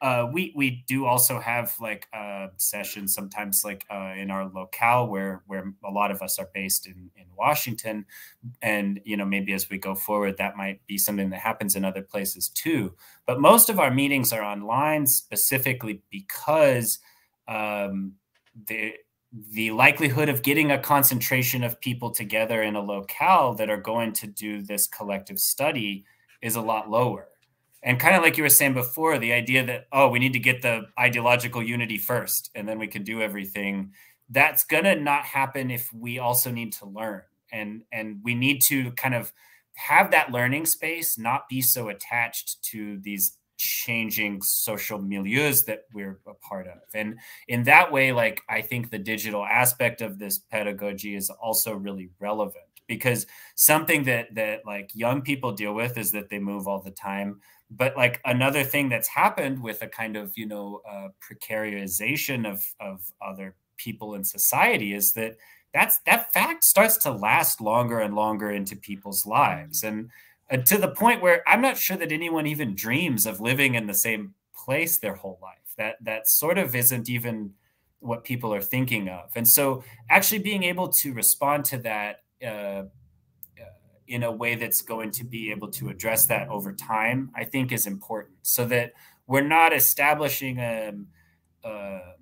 Speaker 2: uh, we we do also have like uh, sessions sometimes like uh, in our locale where where a lot of us are based in in Washington, and you know maybe as we go forward that might be something that happens in other places too. But most of our meetings are online specifically because um, the the likelihood of getting a concentration of people together in a locale that are going to do this collective study is a lot lower and kind of like you were saying before the idea that oh we need to get the ideological unity first and then we can do everything that's gonna not happen if we also need to learn. And and we need to kind of have that learning space not be so attached to these changing social milieus that we're a part of. And in that way like i think the digital aspect of this pedagogy is also really relevant because something that that like young people deal with is that they move all the time but like another thing that's happened with a kind of you know uh, precarization of of other people in society is that that's that fact starts to last longer and longer into people's lives. And uh, to the point where i'm not sure that anyone even dreams of living in the same place their whole life. That that sort of isn't even what people are thinking of. And so actually being able to respond to that uh, in a way that's going to be able to address that over time, I think is important so that we're not establishing um, uh,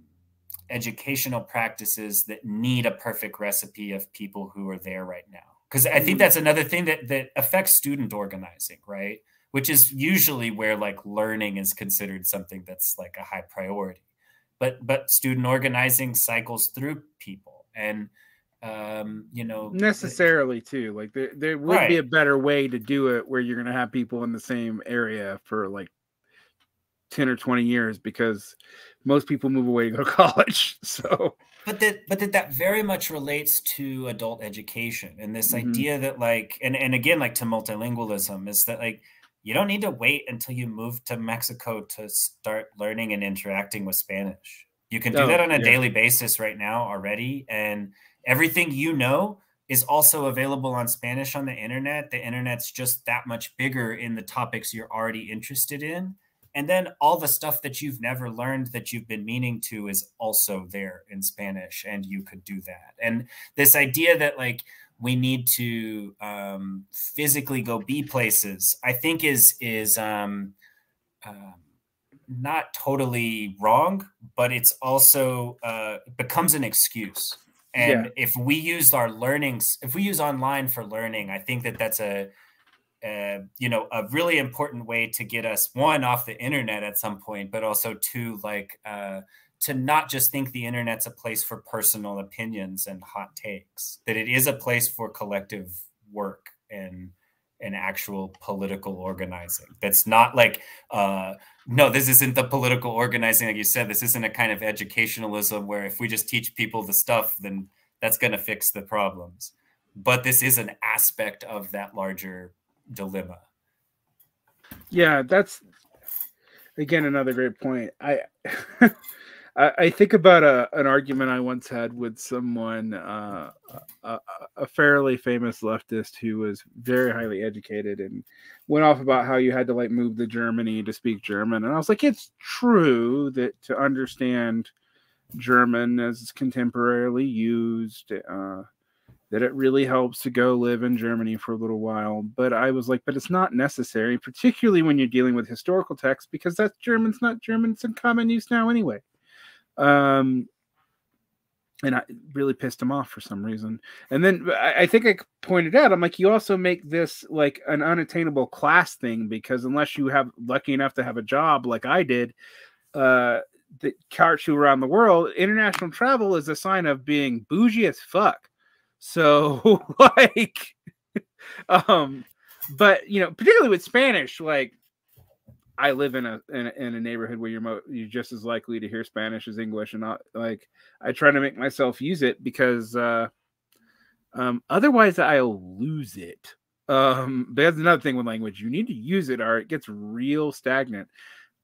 Speaker 2: educational practices that need a perfect recipe of people who are there right now. Because I think mm. that's another thing that, that affects student organizing, right? Which is usually where like learning is considered something that's like a high priority. But but student organizing cycles through people and um, you know,
Speaker 1: necessarily too. Like there, there would right. be a better way to do it where you're going to have people in the same area for like 10 or 20 years because most people move away to go to college. So,
Speaker 2: but that but that that very much relates to adult education and this mm-hmm. idea that like and and again like to multilingualism is that like you don't need to wait until you move to Mexico to start learning and interacting with Spanish. You can do oh, that on a yeah. daily basis right now already and everything you know is also available on Spanish on the internet. The internet's just that much bigger in the topics you're already interested in and then all the stuff that you've never learned that you've been meaning to is also there in Spanish, and you could do that. And this idea that like we need to um, physically go be places, I think is is um, uh, not totally wrong, but it's also uh, becomes an excuse. And yeah. if we use our learnings, if we use online for learning, I think that that's a uh, you know, a really important way to get us one off the internet at some point, but also two, like uh, to not just think the internet's a place for personal opinions and hot takes, that it is a place for collective work and and actual political organizing. That's not like, uh, no, this isn't the political organizing, like you said. This isn't a kind of educationalism where if we just teach people the stuff, then that's going to fix the problems. But this is an aspect of that larger dilemma.
Speaker 1: Yeah, that's again another great point. I I think about a, an argument I once had with someone, uh, a, a, fairly famous leftist who was very highly educated and went off about how you had to like move to Germany to speak German. And I was like, it's true that to understand German as contemporarily used, uh, that it really helps to go live in Germany for a little while. But I was like, but it's not necessary, particularly when you're dealing with historical texts, because that's German's not German. It's in common use now anyway. Um, and I really pissed him off for some reason. And then I, I think I pointed out, I'm like, you also make this like an unattainable class thing because unless you have lucky enough to have a job like I did, uh, that carts you around the world, international travel is a sign of being bougie as fuck. So like um but you know, particularly with Spanish, like I live in a, in a in a, neighborhood where you're mo- you're just as likely to hear Spanish as English, and not like I try to make myself use it because uh, um, otherwise I'll lose it. Um, that's another thing with language; you need to use it, or it gets real stagnant.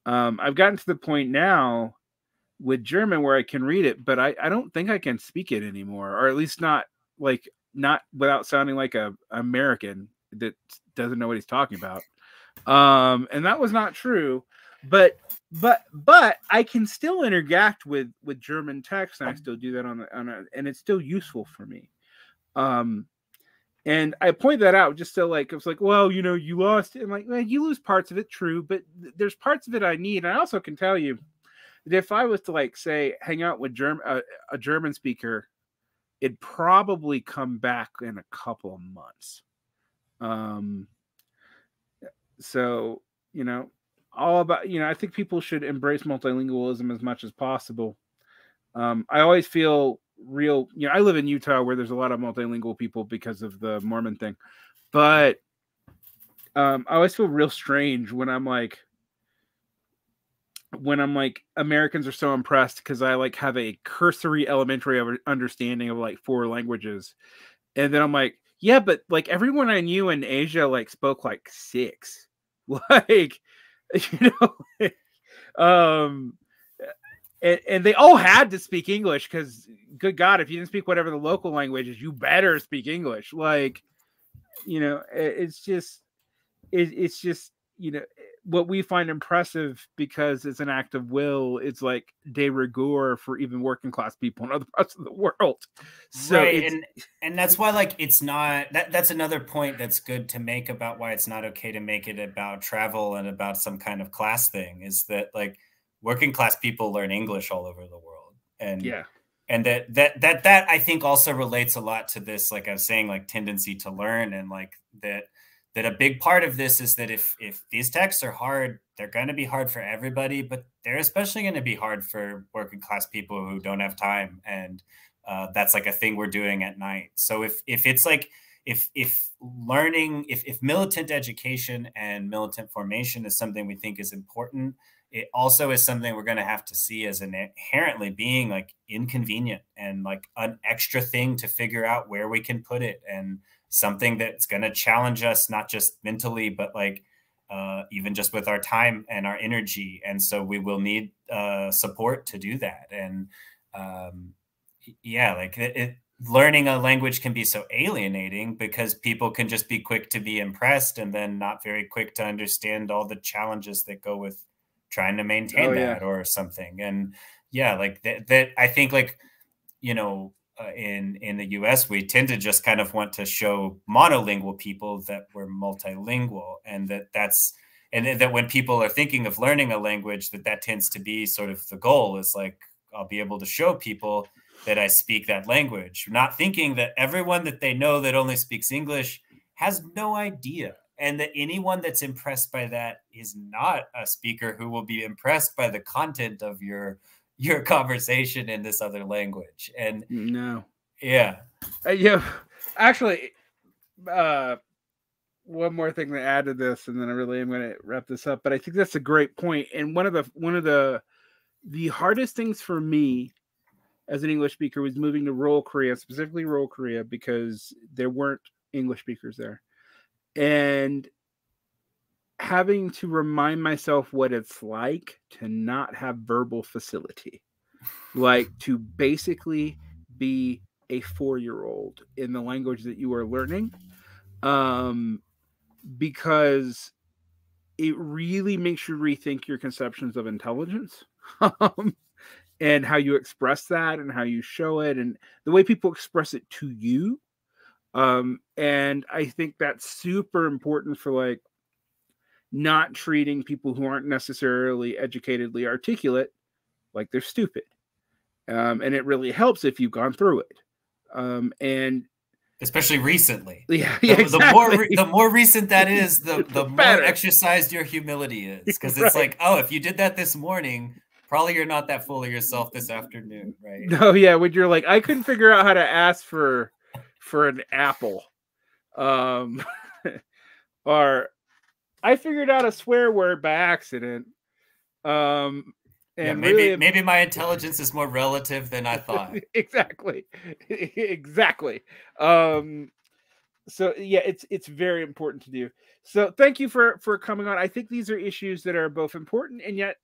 Speaker 1: Um, I've gotten to the point now with German where I can read it, but I, I don't think I can speak it anymore, or at least not like not without sounding like a American that doesn't know what he's talking about. Um, and that was not true. But but but I can still interact with with German text, and I still do that on the on a, and it's still useful for me. Um, and I point that out just so like it's like, well, you know, you lost, and like, you lose parts of it, true, but th- there's parts of it I need. And I also can tell you that if I was to like say hang out with German uh, a German speaker it'd probably come back in a couple of months. Um, so you know, all about you know, I think people should embrace multilingualism as much as possible. Um, I always feel real, you know, I live in Utah where there's a lot of multilingual people because of the Mormon thing, but um, I always feel real strange when I'm like, when I'm like Americans are so impressed because I like have a cursory elementary understanding of like four languages, and then I'm like, yeah, but like everyone I knew in Asia like spoke like six, like you know, um, and, and they all had to speak English because good God, if you didn't speak whatever the local language is, you better speak English. Like, you know, it's just, it, it's just you know what we find impressive because it's an act of will it's like de rigueur for even working class people in other parts of the world
Speaker 2: so right. and and that's why like it's not that that's another point that's good to make about why it's not okay to make it about travel and about some kind of class thing is that like working class people learn english all over the world and
Speaker 1: yeah
Speaker 2: and that that that that i think also relates a lot to this like i was saying like tendency to learn and like that that a big part of this is that if if these texts are hard, they're going to be hard for everybody, but they're especially going to be hard for working class people who don't have time, and uh, that's like a thing we're doing at night. So if if it's like if if learning if if militant education and militant formation is something we think is important it also is something we're going to have to see as an inherently being like inconvenient and like an extra thing to figure out where we can put it and something that's going to challenge us not just mentally but like uh, even just with our time and our energy. And so we will need uh, support to do that. And um, yeah like it, it, learning a language can be so alienating because people can just be quick to be impressed and then not very quick to understand all the challenges that go with trying to maintain oh, that yeah. or something and yeah like that, that i think like you know uh, in in the us we tend to just kind of want to show monolingual people that we're multilingual and that that's and that when people are thinking of learning a language that that tends to be sort of the goal is like i'll be able to show people that I speak that language, not thinking that everyone that they know that only speaks English has no idea. And that anyone that's impressed by that is not a speaker who will be impressed by the content of your your conversation in this other language. And
Speaker 1: no,
Speaker 2: yeah,
Speaker 1: uh, yeah. Actually, uh, one more thing to add to this, and then I really am going to wrap this up. But I think that's a great point. And one of the one of the the hardest things for me as an English speaker was moving to rural Korea, specifically rural Korea, because there weren't English speakers there. And having to remind myself what it's like to not have verbal facility, like to basically be a four year old in the language that you are learning. Um, because it really makes you rethink your conceptions of intelligence. Um, and how you express that and how you show it and the way people express it to you um and i think that's super important for like not treating people who aren't necessarily educatedly articulate like they're stupid um and it really helps if you've gone through it um and
Speaker 2: especially recently
Speaker 1: yeah, yeah the,
Speaker 2: exactly. the, more the more recent that is the the more exercised your humility is because it's right. like oh if you did that this morning probably you're not that full of yourself this afternoon, right?
Speaker 1: No, yeah, when you're like, I couldn't figure out how to ask for for an apple. Um or I figured out a swear word by accident. Um
Speaker 2: and yeah, maybe really, maybe my intelligence is more relative than I thought.
Speaker 1: exactly. exactly. Um so yeah, it's it's very important to do. So thank you for for coming on. I think these are issues that are both important and yet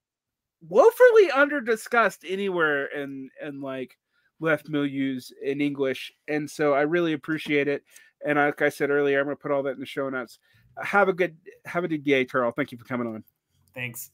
Speaker 1: woefully under discussed anywhere and and like left milieus in English. And so I really appreciate it. And like I said earlier, I'm gonna put all that in the show notes. Have a good have a good day, Carl. Thank you for coming on.
Speaker 2: Thanks.